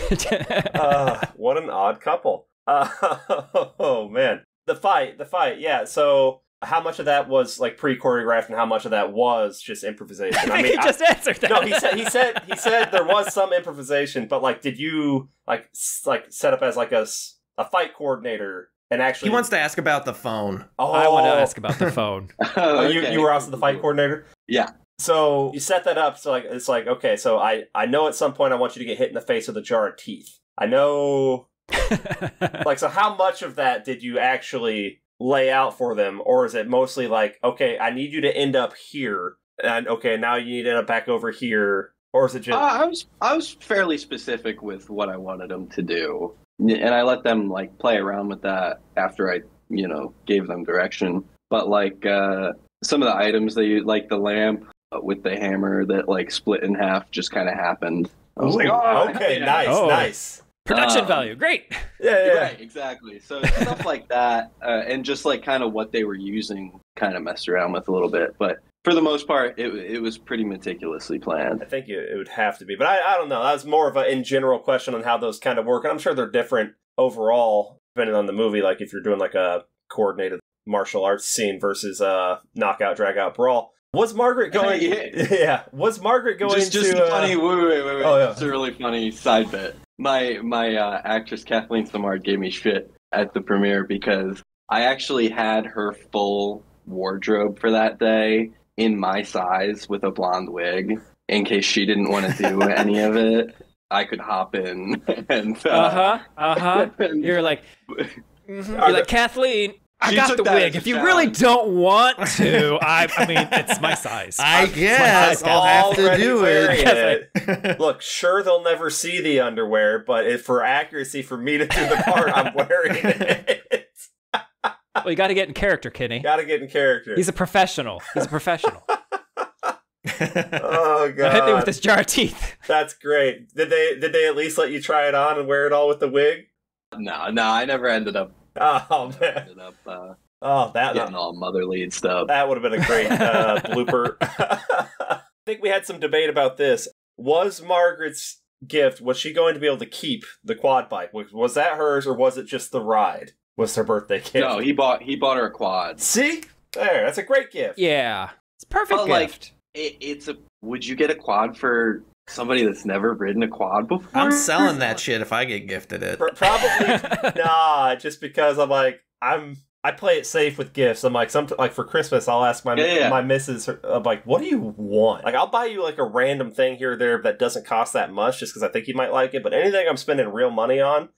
uh, what an odd couple. Uh, oh man, the fight, the fight. Yeah. So, how much of that was like pre choreographed, and how much of that was just improvisation?
I mean, he
I-
just answered that.
no, he said he said he said there was some improvisation, but like, did you like s- like set up as like a s- a fight coordinator and actually?
He wants to ask about the phone.
Oh,
I want to ask about the phone.
Oh, oh,
you,
you were also the fight coordinator.
Yeah.
So you set that up. So like it's like okay. So I I know at some point I want you to get hit in the face with a jar of teeth. I know. Like so, how much of that did you actually lay out for them, or is it mostly like okay, I need you to end up here, and okay, now you need to end up back over here, or is it just
Uh, I was I was fairly specific with what I wanted them to do, and I let them like play around with that after I you know gave them direction. But like uh, some of the items they use, like the lamp uh, with the hammer that like split in half, just kind of happened. I was like, oh,
okay, nice,
Oh.
nice.
Production
Um,
value, great.
Yeah, yeah.
Right, exactly. So stuff like that, uh, and just like kind of what they were using, kind of messed around with a little bit. But for the most part, it it was pretty meticulously planned.
I think it, it would have to be, but I, I don't know. That was more of a in general question on how those kind of work, and I'm sure they're different overall depending on the movie. Like if you're doing like a coordinated martial arts scene versus uh knockout drag out brawl. Was Margaret going?
Yeah.
yeah. Was Margaret going
just just
to?
a funny.
uh,
Wait, wait, wait, wait.
Oh, yeah.
It's a really funny side bit. My my uh, actress Kathleen Samard gave me shit at the premiere because I actually had her full wardrobe for that day in my size with a blonde wig in case she didn't want to do any of it. I could hop in and uh,
Uh huh. Uh huh. You're like, mhm. you're like Kathleen. I got the wig. If you really don't want to, I, I mean, it's my size.
I guess I'll have to
already
do
wearing
it.
it. Look, sure they'll never see the underwear, but if for accuracy for me to do the part, I'm wearing it.
well, you got to get in character, Kenny.
Got to get in character.
He's a professional. He's a professional.
oh god.
Hit me with this jar of teeth.
that's great. Did they did they at least let you try it on and wear it all with the wig?
no, no, I never ended up
Oh man,
ended up uh,
oh that
getting all motherly and stuff.
that would have been a great uh, blooper. I think we had some debate about this. Was Margaret's gift was she going to be able to keep the quad bike? Was, was that hers or was it just the ride? Was her birthday gift?
No, he bought he bought her a quad.
See there, that's a great gift.
Yeah, it's a perfect
But, like,
gift.
It, it's a. Would you get a quad for somebody that's never ridden a quad before?
I'm selling that shit if I get gifted it.
Probably nah, just because I'm like I'm I play it safe with gifts. I'm like some like for Christmas I'll ask my
Yeah, yeah.
my missus I'm like what do you want? Like I'll buy you like a random thing here or there that doesn't cost that much just because I think you might like it. But anything I'm spending real money on,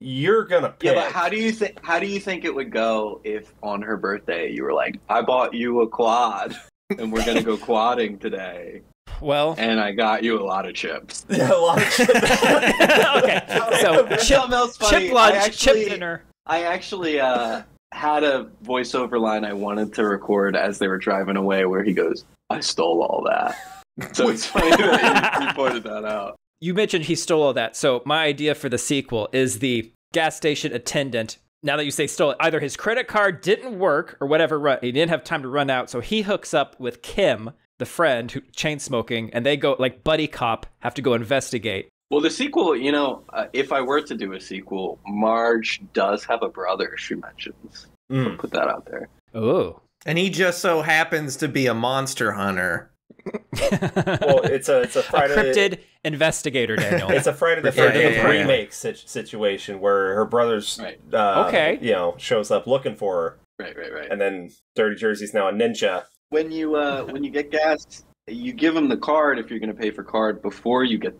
you're gonna pick.
Yeah, but how do you think? How do you think it would go if on her birthday you were like, "I bought you a quad, and we're gonna go quadding today,
well,
and I got you a lot of chips."
Yeah, a lot of shit.
okay. So chip,
something else funny.
chip lunch,
actually,
chip dinner.
I actually uh, had a voiceover line I wanted to record as they were driving away, where he goes, "I stole all that." So it's funny that you, you pointed that out.
You mentioned he stole all that. So my idea for the sequel is the gas station attendant. Now that you say stole it, either his credit card didn't work or whatever, he didn't have time to run out, so he hooks up with Kim, the friend who chain smoking, and they go like buddy cop, have to go investigate.
Well, the sequel, you know, uh, if I were to do a sequel, Marge does have a brother. She mentions.
Mm.
Put that out there.
Oh.
And he just so happens to be a monster hunter.
Well, it's a it's a
a
Friday.
cryptid investigator, Daniel.
It's a Friday the
Yeah, yeah,
Thirteenth
yeah, yeah.
remake sit- situation where her brother's
Right.
uh,
Okay.
you know shows up looking for her,
Right, right, right.
and then Dirty Jersey's now a ninja.
when you uh, when you get gas, you give them the card if you're going to pay for card before you get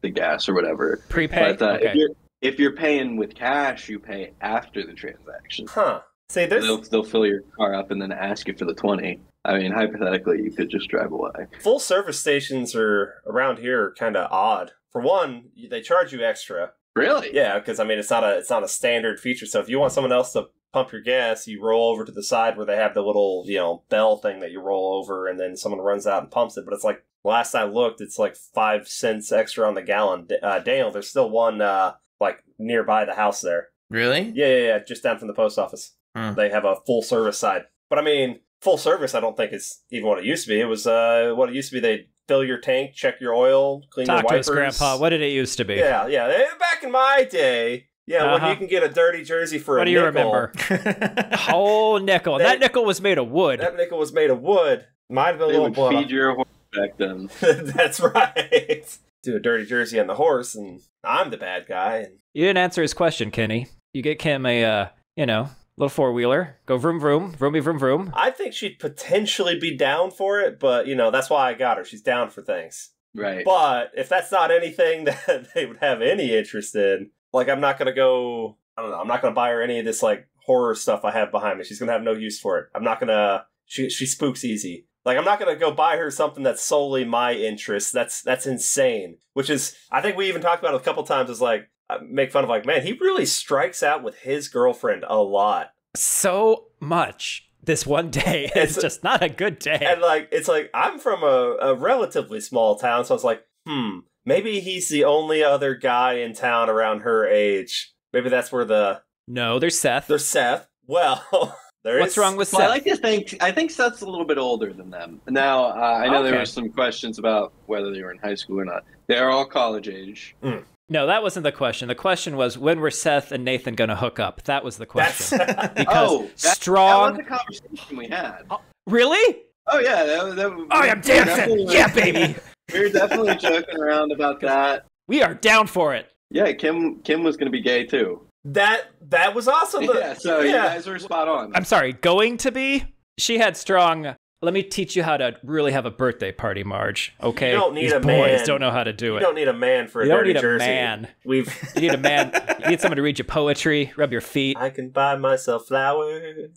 the gas or whatever.
Prepay.
But uh, if
okay.
you're if you're paying with cash, you pay after the transaction.
Huh? See, there's
They'll they'll fill your car up and then ask you for the twenty. I mean, hypothetically, you could just drive away.
full service stations are around here are kind of odd. For one, they charge you extra.
Really?
Yeah, because I mean it's not a it's not a standard feature. So if you want someone else to pump your gas, you roll over to the side where they have the little you know bell thing that you roll over, and then someone runs out and pumps it. But it's like last I looked, it's like five cents extra on the gallon. Uh, Daniel, there's still one uh, like nearby the house there.
Really?
Yeah, yeah, yeah, just down from the post office.
Hmm.
They have a full service side. But I mean, full service I don't think is even what it used to be. It was uh what it used to be they'd fill your tank, check your oil, clean
Talk
your
to
wipers.
us, Grandpa. What did it used to be?
Yeah, yeah. Eh, Back in my day, yeah, when
Uh-huh.
you can get a dirty jersey for
What
a
do you remember? Whole nickel.
They-
that nickel was made of wood.
That nickel was made of wood. Might have been a little
would
blood.
feed your horse back then.
That's right. Do a dirty jersey on the horse, and I'm the bad guy. And
You didn't answer his question, Kenny. You get Kim a, uh, you know, little four wheeler. Go vroom vroom, vroomy vroom vroom.
I think she'd potentially be down for it, but you know that's why I got her. She's down for things.
Right.
But if that's not anything that they would have any interest in, like I'm not gonna go. I don't know. I'm not gonna buy her any of this like horror stuff I have behind me. She's gonna have no use for it. I'm not gonna. She she spooks easy. Like I'm not gonna go buy her something that's solely my interest. That's that's insane. Which is I think we even talked about it a couple times. Is like I make fun of like man he really strikes out with his girlfriend a lot.
So much this one day. It's
It's-
just not a good day.
And like it's like I'm from a, a relatively small town, so I was like, hmm, maybe he's the only other guy in town around her age. Maybe that's where the
no, there's Seth.
there's Seth. Well, there
What's
is-
wrong with
Well, I like to think. I think Seth's a little bit older than them. Now, uh, I know there were some questions about whether they were in high school or not. They are all college age.
Mm.
No, that wasn't the question. The question was when were Seth and Nathan going to hook up? That was the question.
That's
because
oh, that,
strong.
That was a conversation we had.
really?
Oh yeah, that, that,
I am dancing. Yeah, baby.
We were definitely joking around about that.
We are down for it.
Yeah, Kim Kim was gonna be gay too.
that that was awesome.
Yeah, so you guys were spot on.
I'm sorry, going to be? She had strong. Let me teach you how to really have a birthday party, Marge. Okay?
You don't need
These
a
boys
man.
don't know how to do
You
it.
You don't need a man for a
You don't
dirty
need a
jersey.
man.
We've.
You need a man. You need someone to read you poetry, rub your feet.
I can buy myself flowers.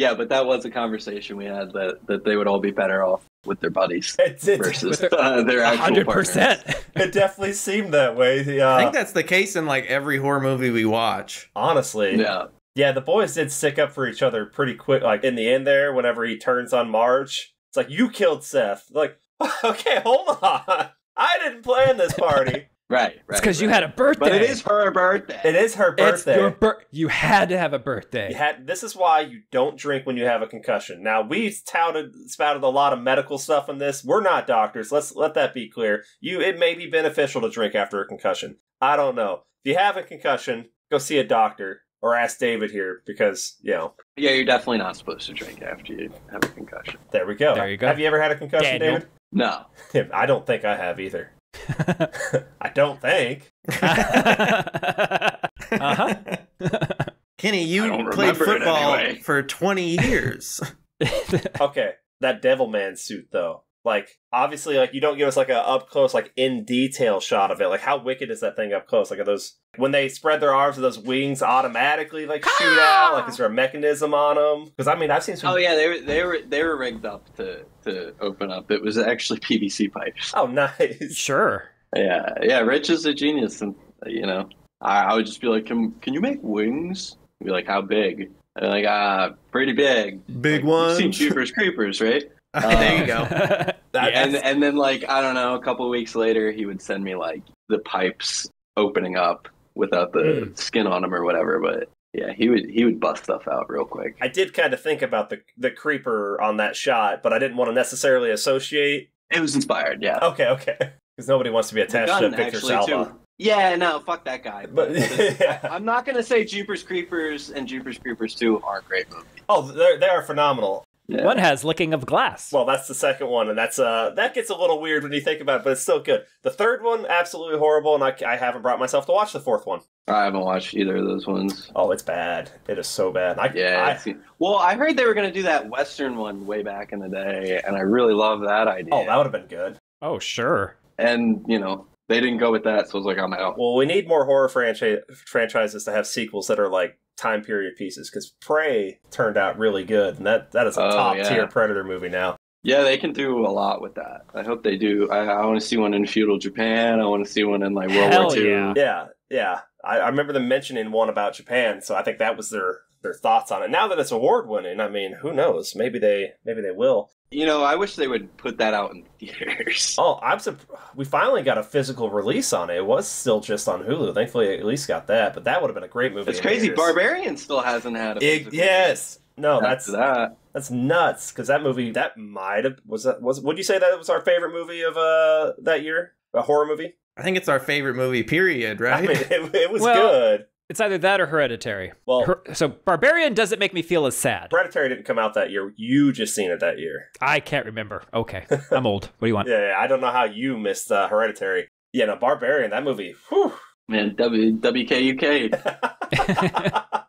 Yeah, but that was a conversation we had that, that they would all be better off with their buddies
It, it,
versus
their-
uh, their actual
hundred
partners.
percent.
it definitely seemed that way. The, uh,
I think that's the case in like every horror movie we watch.
honestly,
Yeah,
Yeah, the boys did stick up for each other pretty quick. Like in the end, there, whenever he turns on Marge, it's like you killed Seth. Like, okay, hold on, I didn't plan this party.
Right, right.
It's because you had a birthday.
But it is her birthday.
it is her birthday.
It's
birthday.
your bir- You had to have a birthday.
You had this is why you don't drink when you have a concussion. Now we touted spouted a lot of medical stuff in this. We're not doctors. Let's let that be clear. You it may be beneficial to drink after a concussion. I don't know. If you have a concussion, go see a doctor or ask David here because you know
Yeah, you're definitely not supposed to drink after you have a concussion.
there we go.
There you go.
Have you ever had a concussion,
Daniel.
No.
I don't think I have either. I don't think.
uh huh.
Kenny, you played football
anyway.
for 20 years.
Okay, that Devilman suit though. Like obviously, like you don't give us like a up close, like in detail shot of it. Like how wicked is that thing up close? Like are those when they spread their arms, are those wings automatically like shoot out? Like is there a mechanism on them? Because I mean, I've seen some.
Oh yeah, they were they were they were rigged up to to open up. It was actually PVC pipes.
Oh, nice.
sure.
Yeah, yeah. Rich is a genius, and you know, I, I would just be like, "Can can you make wings?" I'd be like, "How big?" And like, ah, pretty big.
Big
Like,
ones.
You've seen Jeepers Creepers, right?
there you go.
That-
and and then like I don't know, a couple of weeks later, he would send me like the pipes opening up without the hmm. skin on them or whatever. But yeah, he would he would bust stuff out real quick.
I did kind of think about the the creeper on that shot, but I didn't want to necessarily associate.
It was inspired, yeah.
Okay, okay. Because nobody wants to be
The
attached to
gun,
Victor
actually,
Salva.
too. Yeah, no, fuck that guy.
But
I, I'm not gonna say Jeepers Creepers and Jeepers Creepers 2 aren't great movies.
oh, they're, they are phenomenal.
Yeah.
One has licking of glass.
Well, that's the second one, and that's uh that gets a little weird when you think about it, but it's still good. The third one, absolutely horrible, and I, I haven't brought myself to watch the fourth one.
I haven't watched either of those ones.
Oh, it's bad. It is so bad. I,
Yeah.
I-
I've well, I heard they were gonna do that Western one way back in the day, and I really love that idea.
oh, that would have been good.
oh, sure.
and you know they didn't go with that, so I was like, I'm out.
Well, we need more horror franchise franchises to have sequels that are like time period pieces because Prey turned out really good, and that that is a
Oh,
top
yeah.
tier Predator movie now.
Yeah, they can do a lot with that. I hope they do. I, I want to see one in feudal Japan. I want to see one in like World
Hell
War II.
yeah.
Yeah, yeah. I, I remember them mentioning one about Japan, so I think that was their their thoughts on it. Now that it's award winning, I mean, who knows? Maybe they maybe they will.
You know, I wish they would put that out in theaters.
Oh, I'm sup- we finally got a physical release on it. It was still just on Hulu. Thankfully, I at least got that. But that would have been a great movie.
It's
in
crazy.
theaters.
Barbarian still hasn't had a.
It- yes. No, that's
that.
that's nuts. Because that movie that might have was that was. Would you say that was our favorite movie of uh that year? A horror movie.
I think it's our favorite movie, period, right?
I mean, it, it was
Well-
good.
It's either that or Hereditary.
Well,
Her- so Barbarian doesn't make me feel as sad.
Hereditary didn't come out that year. You just seen it that year.
I can't remember. Okay, I'm old. What do you want?
Yeah, yeah, I don't know how you missed uh, Hereditary. Yeah, no, Barbarian. That movie. Whew.
Man, w, WKUK.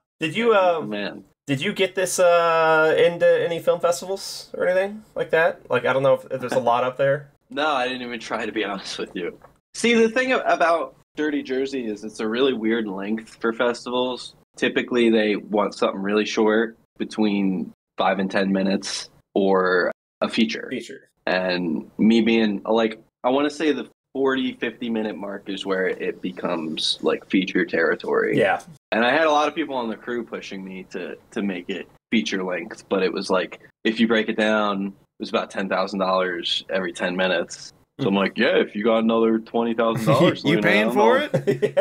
did you um
man.
did you get this uh into any film festivals or anything like that? Like I don't know if, if there's a lot up there.
No, I didn't even try to be honest with you. See, the thing about Dirty Jersey is it's a really weird length for festivals. Typically, they want something really short, between five and ten minutes, or a feature.
Feature.
And me being like, I want to say the 40, 50 minute mark is where it becomes like feature territory.
Yeah.
And I had a lot of people on the crew pushing me to to make it feature length, but it was like if you break it down, it was about ten thousand dollars every ten minutes. So I'm like, yeah, if you got another twenty thousand dollars,
you paying for it?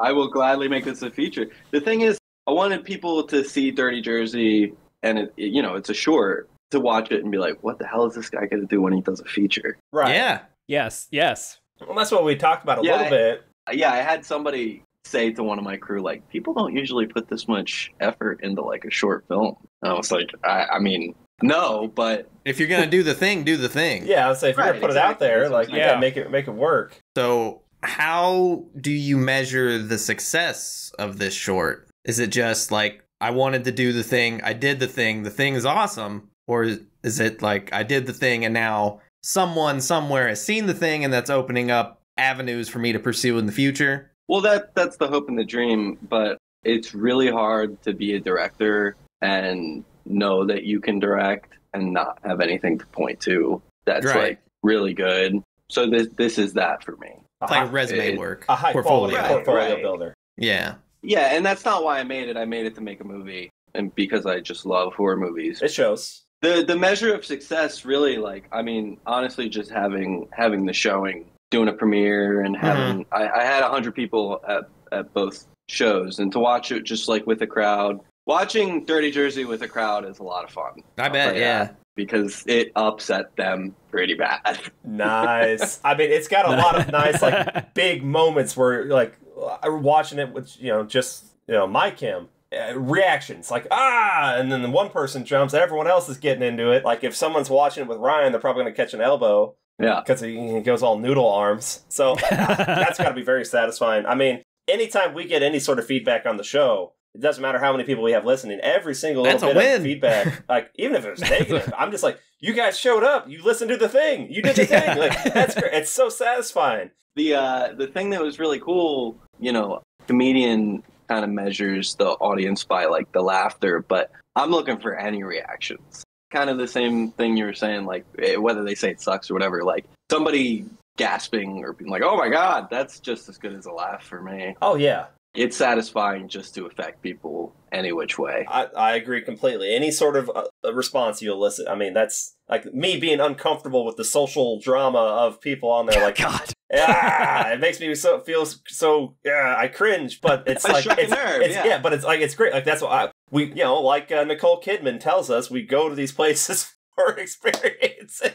I will gladly make this a feature. The thing is, I wanted people to see Dirty Jersey, and it, it- you know, it's a short to watch it and be like, what the hell is this guy going to do when he does a feature?
right.
Yeah.
Yes, yes.
Well, that's what we talked about a
Yeah,
little
I-
bit.
Yeah, I had somebody say to one of my crew, like, people don't usually put this much effort into like a short film. And I was like, I, I mean, no, but
If you're gonna do the thing, do the thing.
Yeah, I'd say if you're gonna put it out there, like
I'm
you
saying.
gotta
Yeah.
make it make it work.
So, how do you measure the success of this short? Is it just like I wanted to do the thing, I did the thing, the thing is awesome, or is it like I did the thing and now someone somewhere has seen the thing and that's opening up avenues for me to pursue in the future?
well, that that's the hope and the dream. But it's really hard to be a director and know that you can direct and not have anything to point to. That's
Right.
like really good. So this this is that for me.
A
It's like
high,
resume
it-
work,
a high
portfolio.
quality
Right,
portfolio
right.
builder.
Yeah,
Yeah, and that's not why I made it. I made it to make a movie, and because I just love horror movies.
It shows.
the the measure of success really like i mean honestly just having having the showing doing a premiere and mm-hmm. having I, I had 100 people at, at both shows and to watch it just like with a crowd watching dirty jersey with a crowd is a lot of fun.
I bet.
tell
Yeah,
that, because it upset them pretty bad.
Nice. I mean, it's got a lot of nice, like, big moments where, like, I'm watching it with, you know, just, you know, my Kim. Uh, reactions like ah! And then the one person jumps. Everyone else is getting into it. Like if someone's watching it with ryan they're probably going to catch an elbow
yeah.
because he, he goes all noodle arms. So that's got to be very satisfying. I mean anytime we get any sort of feedback on the show it doesn't matter how many people we have listening. Every single
That's
little bit
win.
of feedback like even if it was negative i'm just like you guys showed up. You listened to the thing. You did the
Yeah.
thing. Like that's great it's so satisfying.
The uh the thing that was really cool you know comedian kind of measures the audience by like the laughter but i'm looking for any reactions. Kind of the same thing you were saying like eh, whether they say it sucks or whatever like somebody gasping or being like oh my god that's just as good as a laugh for me.
Oh yeah
it's satisfying just to affect people any which way
I, I agree completely. Any sort of uh, response you elicit, I mean, that's like me being uncomfortable with the social drama of people on there. Like,
God.
ah, it makes me so feel so. Yeah, I cringe, but it's
I
like it's,
nerve,
it's-
yeah.
yeah, but it's like it's great. Like that's what I we you know like uh, Nicole Kidman tells us we go to these places for experiences.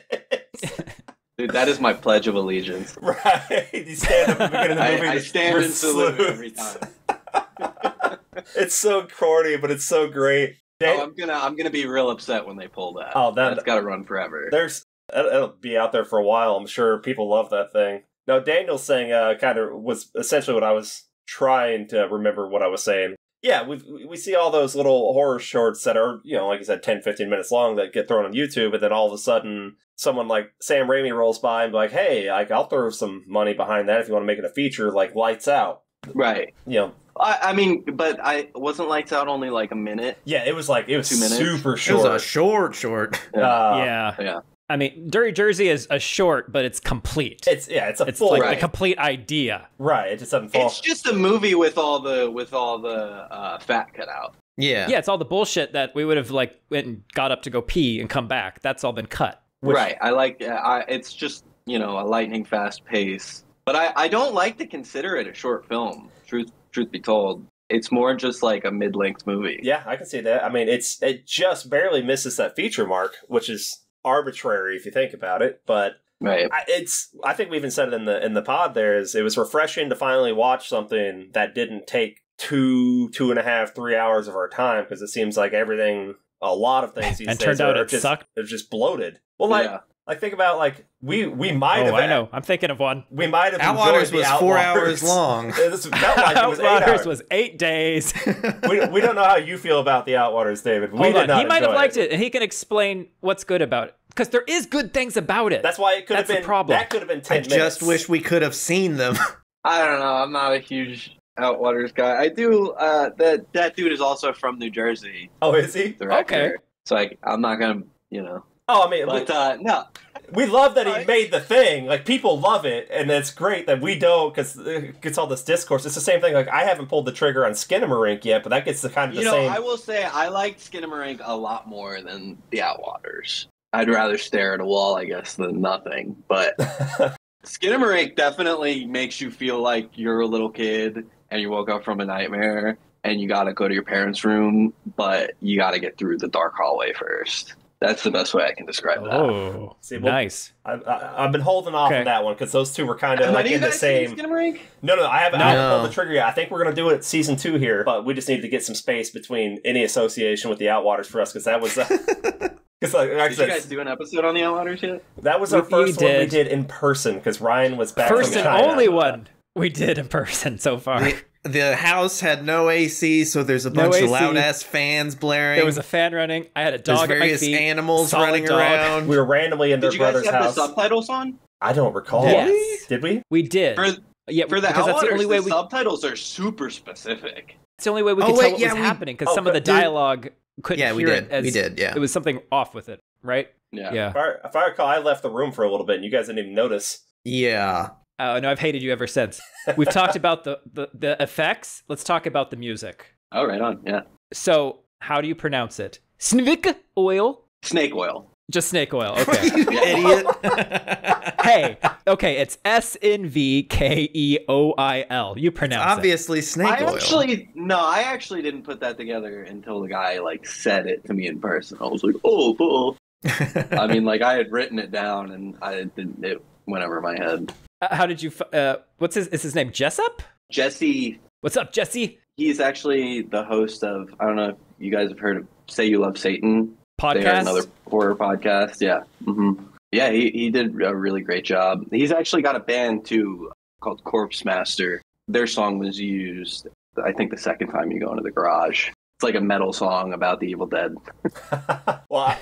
Dude that is my pledge of allegiance
right, you stand up at the beginning of the movie.
I
and
stand and salute every time
It's so corny, but it's so great.
Oh, i'm gonna i'm gonna be real upset when they pull that
Oh, that-
that's gotta run forever
There's it'll it'll be out there for a while. I'm sure people love that thing. Now Daniel's saying uh, kind of was essentially what I was trying to remember what I was saying. Yeah, we we see all those little horror shorts that are, you know, like I said 10 15 minutes long that get thrown on YouTube and then all of a sudden someone like Sam Raimi rolls by and be like, "Hey, like I'll throw some money behind that if you want to make it a feature like Lights Out."
right
You know,
I, I mean, but I wasn't lights out only like a minute.
yeah, it was like it was
Two minutes?
super
it was
short.
a short, short.
Uh,
yeah.
Yeah.
I mean, Dirty Jersey is a short, but it's complete.
It's yeah, it's a
It's
full
like
Right.
the complete idea.
right. It just doesn't fall.
It's just a movie with all the with all the uh, fat cut out.
Yeah,
Yeah, it's all the bullshit that we would have like went and got up to go pee and come back. That's all been cut.
Which-
right. I like. uh, I, it's just you know a lightning fast pace. But I, I don't like to consider it a short film. Truth truth be told, it's more just like a mid length movie.
Yeah, I can see that. I mean, it's it just barely misses that feature mark, which is arbitrary if you think about it. But
Right.
I, it's I think we even said it in the in the pod. There is it was refreshing to finally watch something that didn't take two two and a half three hours of our time because it seems like everything a lot of things these
And
days
turned out
are,
it
just
sucked.
they're just bloated. Well, like
yeah.
like think about like we we might
Oh,
have
I know. I'm thinking of one.
we might have
Outwaters
enjoyed the
was four hours long.
This felt like it was eight
Outwaters
hours.
was eight days.
we, we don't know how you feel about the Outwaters, David. We
Hold
did
on.
not
He might have liked it. and he can explain what's good about it. Because there is good things about it.
That's why it could have
That's the
been.
problem.
That could have been ten
I just wish we could have seen them.
I don't know. I'm not a huge Outwaters guy. I do. Uh, that that dude is also from New Jersey.
Oh, is he?
Director.
Okay.
So like, I'm not gonna, you know.
Oh, I mean,
But uh, no,
we, we love that he made the thing. Like people love it, and it's great that we don't because it gets all this discourse. It's the same thing. Like I haven't pulled the trigger on Skinamarink yet, but that gets the kind of the
you know,
same.
I will say I liked Skinamarink a lot more than the Outwaters. I'd rather stare at a wall, I guess, than nothing. But Skinamarink definitely makes you feel like you're a little kid and you woke up from a nightmare and you got to go to your parents' room, but you got to get through the dark hallway first. That's the best way I can describe that.
Oh,
See, well,
nice.
I, I, I've been holding off
Okay.
on that one because those two were kind of like in the same.
it's?
No, no, I haven't, I haven't
No.
pulled the trigger yet. I think we're gonna do it season two here, but we just need to get some space between any association with the Outwaters for us because that was. Because like, like I
Did you guys do an episode on the Outwaters yet?
that was our
We-
first
we
one we
did.
did in person because Ryan was back
First
from
and
China.
only one we did in person so far.
The, the house had no AC, so there's a
No
bunch of loud ass fans blaring.
There was a fan running. I had a
there's
dog at my
various
feet.
animals running
dog.
around.
We were randomly in their
Did you guys
brother's
have
house.
the subtitles on?
I don't recall.
Yes.
Did we?
We did.
For
yeah,
for the
because that's the only way
the
we.
subtitles are super specific.
It's the only way we
Oh,
could
wait,
tell what
yeah,
was
we-
happening because
Oh,
some of the
but dude-
dialogue couldn't
yeah, we did.
it. As,
we did. Yeah.
It was something off with it, right?
Yeah.
Yeah.
If I, if I recall, I left the room for a little bit, and you guys didn't even notice.
yeah.
Oh no, I've hated you ever since. We've talked about the, the the effects. Let's talk about the music.
Oh, right on. Yeah.
So, how do you pronounce it? Snvik oil?
Snake oil.
Just snake oil. Okay.
you idiot.
hey, okay, it's S N V K E O I L. You pronounce it.
Obviously, snake
I
oil.
actually no, I actually didn't put that together until the guy like said it to me in person. I was like, oh, oh. I mean, like I had written it down and I didn't. It went over my head.
Uh, How did you? Uh, what's his? Is his name Jessup?
Jesse,
What's up, Jesse?
he's actually the host of. I don't know if you guys have heard of "Say You Love Satan."
Podcast.
another horror podcast. Yeah. hmm Yeah, he, he did a really great job. He's actually got a band too called Corpse Master. Their song was used, I think, the second time you go into the garage. It's like a metal song about the Evil Dead.
well, I,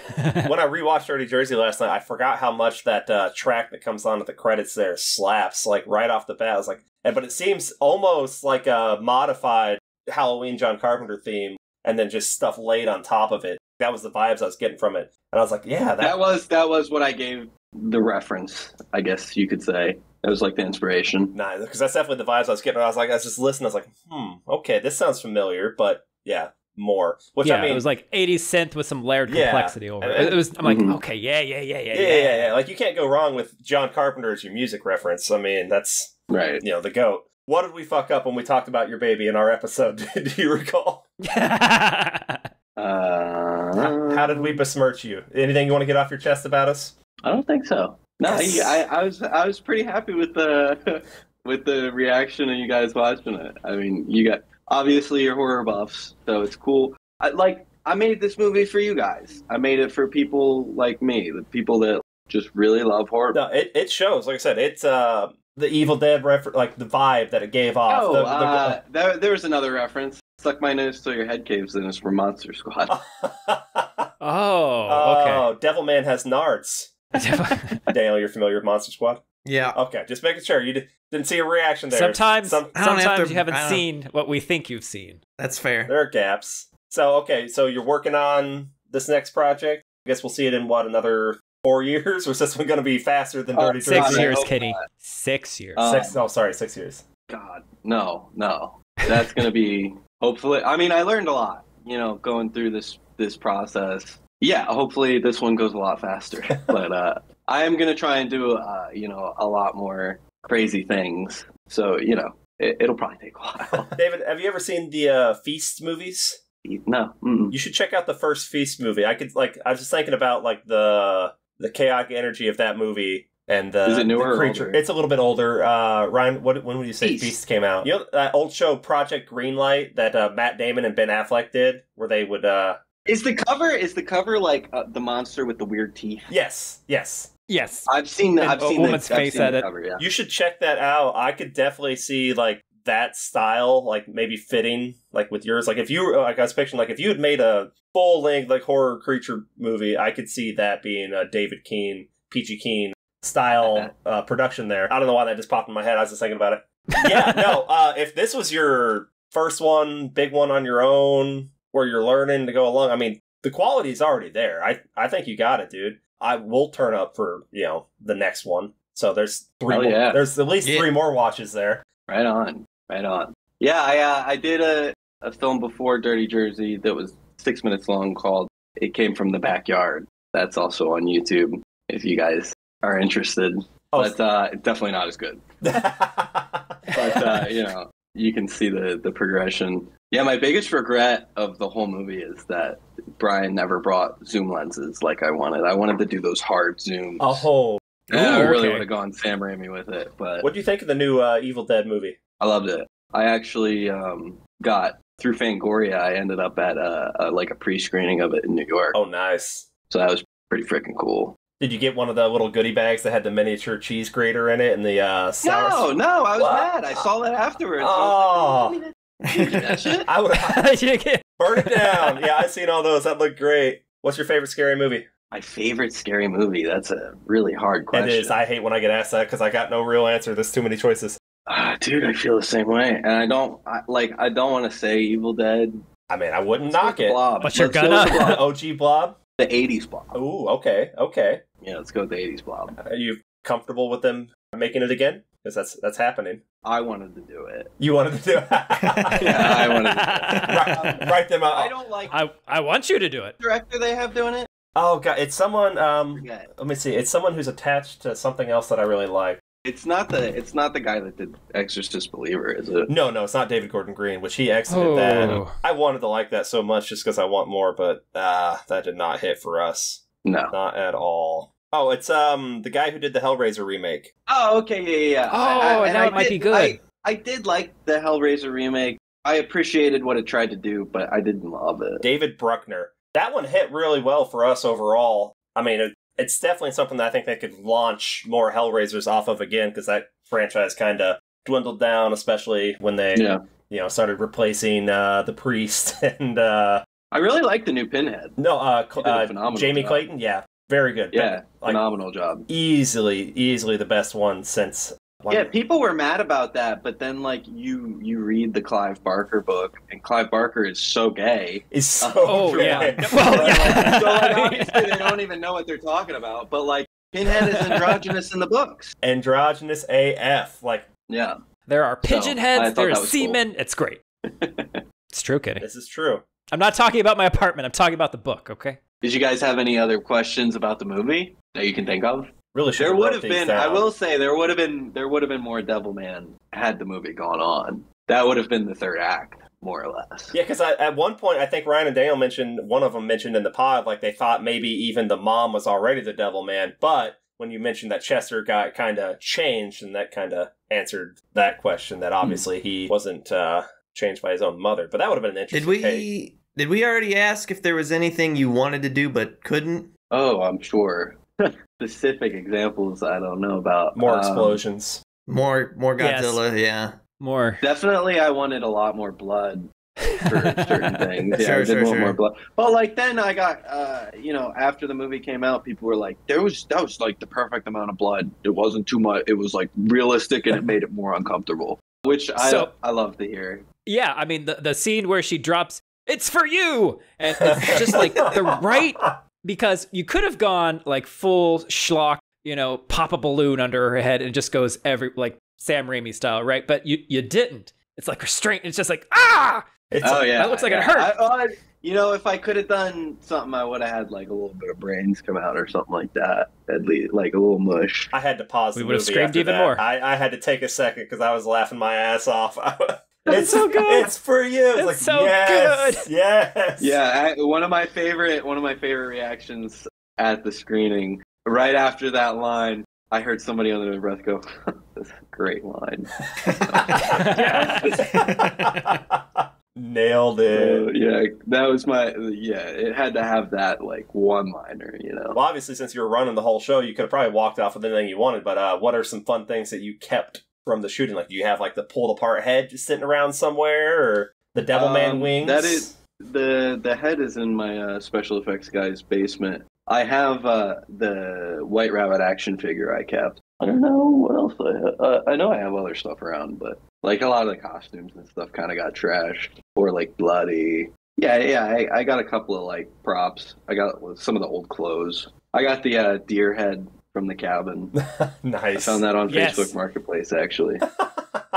when I rewatched Dirty Jersey last night, I forgot how much that uh, track that comes on at the credits there slaps like right off the bat. I was like, and, but it seems almost like a modified Halloween John Carpenter theme, and then just stuff laid on top of it. That was the vibes I was getting from it, and I was like, yeah, that.
That was that was what I gave the reference, I guess you could say. That was like the inspiration.
Nah, because that's definitely the vibes I was getting. I was like, I was just listening. I was like, hmm, okay, this sounds familiar, but yeah, more. Which
yeah,
I mean,
it was like 80 synth with some layered
yeah,
complexity over it. It, was. I'm like,
mm-hmm.
okay, yeah, yeah, yeah, yeah,
yeah, yeah, yeah. Like you can't go wrong with John Carpenter as your music reference. I mean, that's
right.
You know, the goat. What did we fuck up when we talked about your baby in our episode? Do you recall?
uh,
how, how, did we besmirch you? Anything you want to get off your chest about us?
I don't think so. No,
yes.
I, I was I was pretty happy with the with the reaction of you guys watching it. I mean, you got obviously you're horror buffs, so it's cool. I like I made this movie for you guys. I made it for people like me, the people that just really love horror.
No, it, it shows. Like I said, it's uh the Evil Dead reference, like the vibe that it gave off.
Oh,
The- the-
uh, there, there was another reference. Suck my nose till your head caves in is from Monster Squad.
Oh, okay.
oh, Devilman has nards.
okay.
Daniel, you're familiar with Monster Squad?
Yeah.
Okay, just making sure you di- didn't see a reaction there.
sometimes,
Some-
I don't have
sometimes
to-
you haven't seen what we think you've seen.
That's fair.
there are gaps. So okay, so you're working on this next project. I guess we'll see it in what another four years, or is this one going to be faster than
Uh,
Dirty
six
Six
Jersey?
Years,
hope
Kitty.
not.
Six years.
Uh,
Six. Oh, sorry, six years.
God, no, no. That's gonna be hopefully. I mean, I learned a lot, you know, going through this this process. Yeah, hopefully this one goes a lot faster. but uh, I am gonna try and do, uh, you know, a lot more crazy things. So you know, it, it'll probably take a while.
David, have you ever seen the uh, Feast movies?
no, mm-mm.
You should check out the first Feast movie. I could like I was just thinking about like the the chaotic energy of that movie and the,
Is it newer
the
or
creature.
older?
It's a little bit older. Uh, Ryan, what when would you say
Feast.
Feast came out? You know that old show Project Greenlight that uh, Matt Damon and Ben Affleck did, where they would. uh
is the cover is the cover like uh, the monster with the weird teeth?
Yes, yes.
Yes.
I've seen.
And
I've
a
seen
woman's
the, I've
face
seen
at
the
it.
Cover, yeah.
You should check that out. I could definitely see like that style, like maybe fitting like with yours. Like if you like I was picturing, like if you had made a full length like horror creature movie, I could see that being a David Keane, Peachy Keen style uh, production there. I don't know why that just popped in my head. I was just thinking about it. Yeah, no. Uh, if this was your first one, big one on your own, where you're learning to go along, I mean, the quality's already there. I I think you got it, dude. I will turn up for you know the next one. So there's three.
Oh,
more,
yeah.
There's at least
Yeah.
three more watches there.
Right on, right on. Yeah, I uh, I did a a film before Dirty Jersey that was six minutes long called "It Came from the Backyard." That's also on YouTube if you guys are interested.
Oh,
But uh, definitely not as good. But uh, you know, you can see the the progression. Yeah, my biggest regret of the whole movie is that Brian never brought zoom lenses like I wanted. I wanted to do those hard zooms.
Oh,
Yeah, I really
okay.
would have gone Sam Raimi with it, but
what do you think of the new uh, Evil Dead movie?
I loved it. I actually um, got through Fangoria. I ended up at a, a like a pre-screening of it in New York,
Oh, nice.
so that was pretty freaking cool.
Did you get one of the little goodie bags that had the miniature cheese grater in it and the uh, sour?
No, no, I was
What?
mad. I saw that afterwards.
Oh.
I was like, "Give me that shit."
I would
You
burn it down. Yeah, I've seen all those. That looked great. What's your favorite scary movie?
My favorite scary movie. That's a really hard question.
It is. I hate when I get asked that because I got no real answer. There's too many choices.
Ah, dude, I feel the same way, and I don't I, like. I don't want to say Evil Dead.
I mean, I wouldn't
Let's
knock it.
Blob.
But you're
Let's go
gonna.
with
OG Blob.
the '80s Blob.
Ooh, okay, okay.
Yeah, let's go with the '80s Blob.
Are you comfortable with them making it again? Because that's that's happening.
I wanted to do it.
You wanted to do it.
Yeah, I wanted to
write, write them out.
I don't like
I, I want you to do it.
director they have doing it.
Oh god, it's someone. Um,
Forget.
let me see. It's someone who's attached to something else that I really like.
It's not the it's not the guy that did Exorcist Believer, is it?
No, no, it's not David Gordon Green, which he exited
Oh.
that. I wanted to like that so much just because I want more, but ah, that did not hit for us.
No.
Not at all. Oh, it's um the guy who did the Hellraiser remake.
Oh, okay, yeah, yeah. yeah.
Oh,
I- I- and
now
I
it might
did-
be good.
I, I did like the Hellraiser remake. I appreciated what it tried to do, but I didn't love it.
David Bruckner. That one hit really well for us overall. I mean, it, it's definitely something that I think they could launch more Hellraisers off of again because that franchise kind of dwindled down, especially when they
Yeah,
you know started replacing uh, the priest and uh,
I really like the new Pinhead.
no uh,
He did
uh, Jamie
job.
Clayton. Yeah, very good.
Yeah,
like
phenomenal job.
easily, easily the best one since.
Yeah, people were mad about that, but then like you you read the Clive Barker book, and Clive Barker is so gay.
is so
Oh,
good.
yeah.
So,
Well,
like,
yeah.
so like, obviously they don't even know what they're talking about. But like Pinhead is androgynous in the books.
androgynous AF. Like
Yeah,
There are pigeon
I
heads,
thought
there's
that was cool.
seamen. It's great. it's true, Kenny.
this is true.
I'm not talking about my apartment. I'm talking about the book, okay?
Did you guys have any other questions about the movie that you can think of?
Really should.
There would have been.
down.
I will say there would have been. There would have been more Devilman had the movie gone on. That would have been the third act, more or less.
Yeah, because at one point I think Ryan and Daniel mentioned one of them mentioned in the pod like they thought maybe even the mom was already the Devil Man, but when you mentioned that Chester got kind of changed, and that kind of answered that question that obviously he wasn't uh, changed by his own mother. But that would have been an
Did
interesting. take.
We did we already ask if there was anything you wanted to do but couldn't?
Oh, I'm sure. Specific examples I don't know about.
more
Um,
explosions?
More more
Yes.
Godzilla, yeah.
More.
definitely, I wanted a lot more blood for certain things. Yeah,
Sure,
I did
sure,
want
sure.
more blood. But like then I got, uh, you know, after the movie came out, people were like, "There was that was like the perfect amount of blood. It wasn't too much. It was like realistic, and it made it more uncomfortable." Which I
So-
I love to hear.
Yeah, I mean, the, the scene where she drops, it's for you! And it's just like the right because you could have gone like full schlock, you know, pop a balloon under her head and just goes every like Sam Raimi style, right? But you you didn't. It's like restraint. It's just like ah.
It's
oh yeah,
that looks like it
yeah.
hurt.
I, I, you know, if I could have done something, I would have had like a little bit of brains come out or something like that. At least like a little mush.
I had to pause.
We would've
movie
screamed even
that.
more.
I, I had to take a second because I was laughing my ass off.
That's
it's
so good.
It's for you. It's,
It's
like,
so
yes,
good.
Yes.
Yeah, I, one of my favorite one of my favorite reactions at the screening. Right after that line, I heard somebody under their breath go, "That's a great line."
Nailed
Uh,
it.
yeah, that was my yeah. It had to have that like one liner, you know.
Well, obviously, since you were running the whole show, you could have probably walked off with anything you wanted. But uh, what are some fun things that you kept from the shooting? Like, do you have like the pulled apart head just sitting around somewhere, or the Devil Man
Um,
wings?
that is- the The head is in my uh, special effects guy's basement. I have uh, the White Rabbit action figure I kept. I don't know what else I have. Uh, I know I have other stuff around, but like a lot of the costumes and stuff kind of got trashed or like bloody. Yeah, yeah. I, I got a couple of like props. I got some of the old clothes. I got the uh, deer head from the cabin. nice. I
nice.
found that on
Yes.
Facebook Marketplace actually.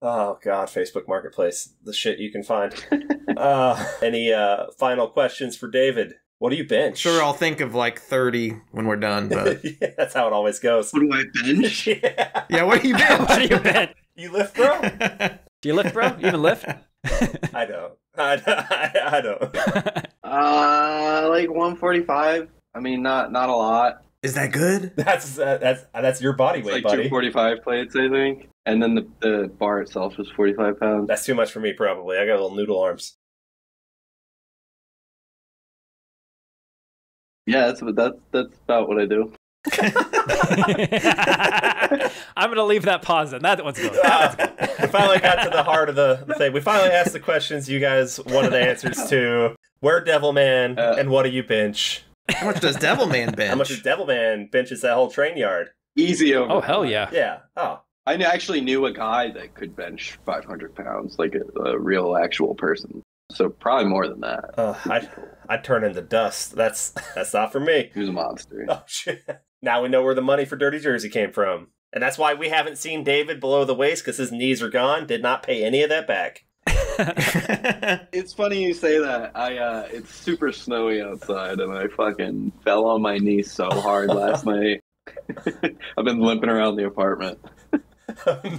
oh God, Facebook Marketplace, the shit you can find. uh, any uh, final questions for David? What do you bench?
Sure, I'll think of like thirty when we're done. But
yeah, that's how it always goes.
What do I bench?
yeah.
yeah, what do you bench?
what do you
been?
You lift, bro?
Do you lift, bro? You even lift?
I don't. I, I, I don't.
Uh, like 145. I mean, not not a lot.
Is that good?
That's uh, that's that's your body
It's
weight,
like
buddy.
245 plates, I think. And then the, the bar itself is 45 pounds.
That's too much for me, probably. I got little noodle arms.
Yeah, that's that's that's about what I do.
I'm gonna leave that pause in. That one's good.
Uh, we finally got to the heart of the, the thing. We finally asked the questions you guys wanted answers to. Where Devilman
Uh,
and what do you bench?
How much does Devilman bench?
How much does Devilman benches that whole train yard?
Easy over.
Oh hell yeah!
Yeah. Oh.
I actually knew a guy that could bench 500 pounds, like a, a real actual person. So probably more than that.
Uh, I'd, I'd turn into dust. That's that's not for me.
He was a monster.
Oh shit! Now we know where the money for Dirty Jersey came from, and that's why we haven't seen David below the waist because his knees are gone. Did not pay any of that back.
It's funny you say that. I uh it's super snowy outside and I fucking fell on my knee so hard last night. I've been limping around the apartment.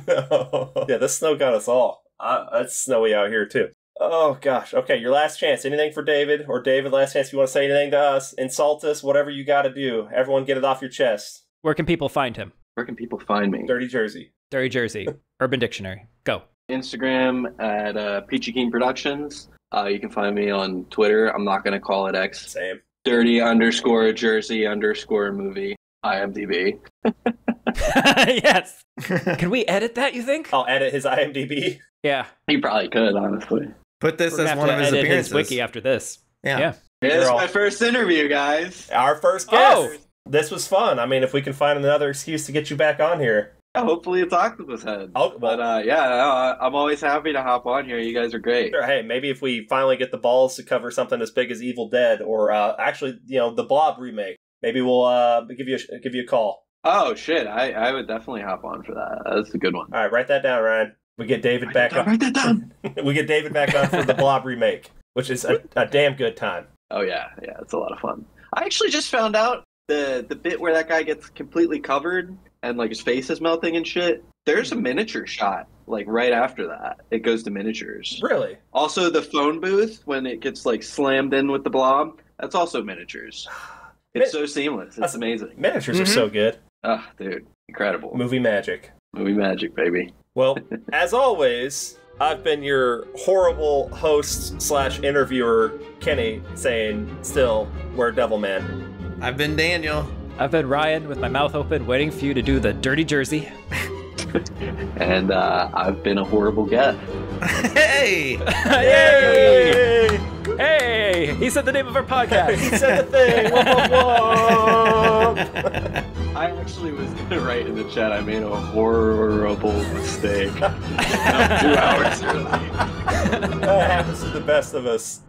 no. Yeah, the snow got us all. Uh, it's snowy out here too. Oh gosh. Okay, your last chance. Anything for David or David? Last chance. If you want to say anything to us, insult us, whatever you got to do. Everyone, get it off your chest.
Where can people find him?
Where can people find me?
Dirty Jersey.
Dirty Jersey, Urban Dictionary. Go.
Instagram at uh, Peachy Keen Productions. Uh, you can find me on Twitter. I'm not gonna call it X.
Same.
Dirty underscore Jersey underscore movie. IMDb.
yes. Can we edit that? You think?
I'll edit his IMDb.
Yeah.
You probably could, honestly.
Put this
We're
as one
to
of his
edit
appearances.
wiki after this.
yeah.
Yeah.
This is
all-
my first interview, guys.
Our first guest.
Oh.
This was fun. I mean, if we can find another excuse to get you back on here.
Hopefully it's Octopus Head.
Oh, well-
but uh, yeah, no, I'm always happy to hop on here. You guys are great.
Sure, Hey, maybe if we finally get the balls to cover something as big as Evil Dead, or uh, actually, you know, the Blob remake, maybe we'll uh, give you a, give you a call.
Oh shit, I, I would definitely hop on for that. That's a good one.
All right, write that down, Ryan. We get David back on.
Write that down.
we get David back on for the Blob remake, which is a, a damn good time.
Oh yeah, yeah, it's a lot of fun. I actually just found out the the bit where that guy gets completely covered and like his face is melting and shit. There's a miniature shot like right after that. It goes to miniatures.
Really?
Also, the phone booth when it gets like slammed in with the blob, that's also miniatures. It's so seamless. It's
That's-
amazing.
Miniatures are
Mhm.
so good.
Ah, dude, incredible.
Movie magic.
Movie magic, baby.
Well, as always, I've been your horrible host slash interviewer, Kenny, saying still, we're Devilman.
I've been Daniel.
I've been Ryan with my mouth open, waiting for you to do the Dirty Jersey.
And uh, I've been a horrible guest.
hey!
Yay! Hey! He said the name of our podcast.
he said the thing. Whoop, whoop, whoop.
I actually was gonna write in the chat. I made a horrible mistake. Two hours early.
that happens to the best of us.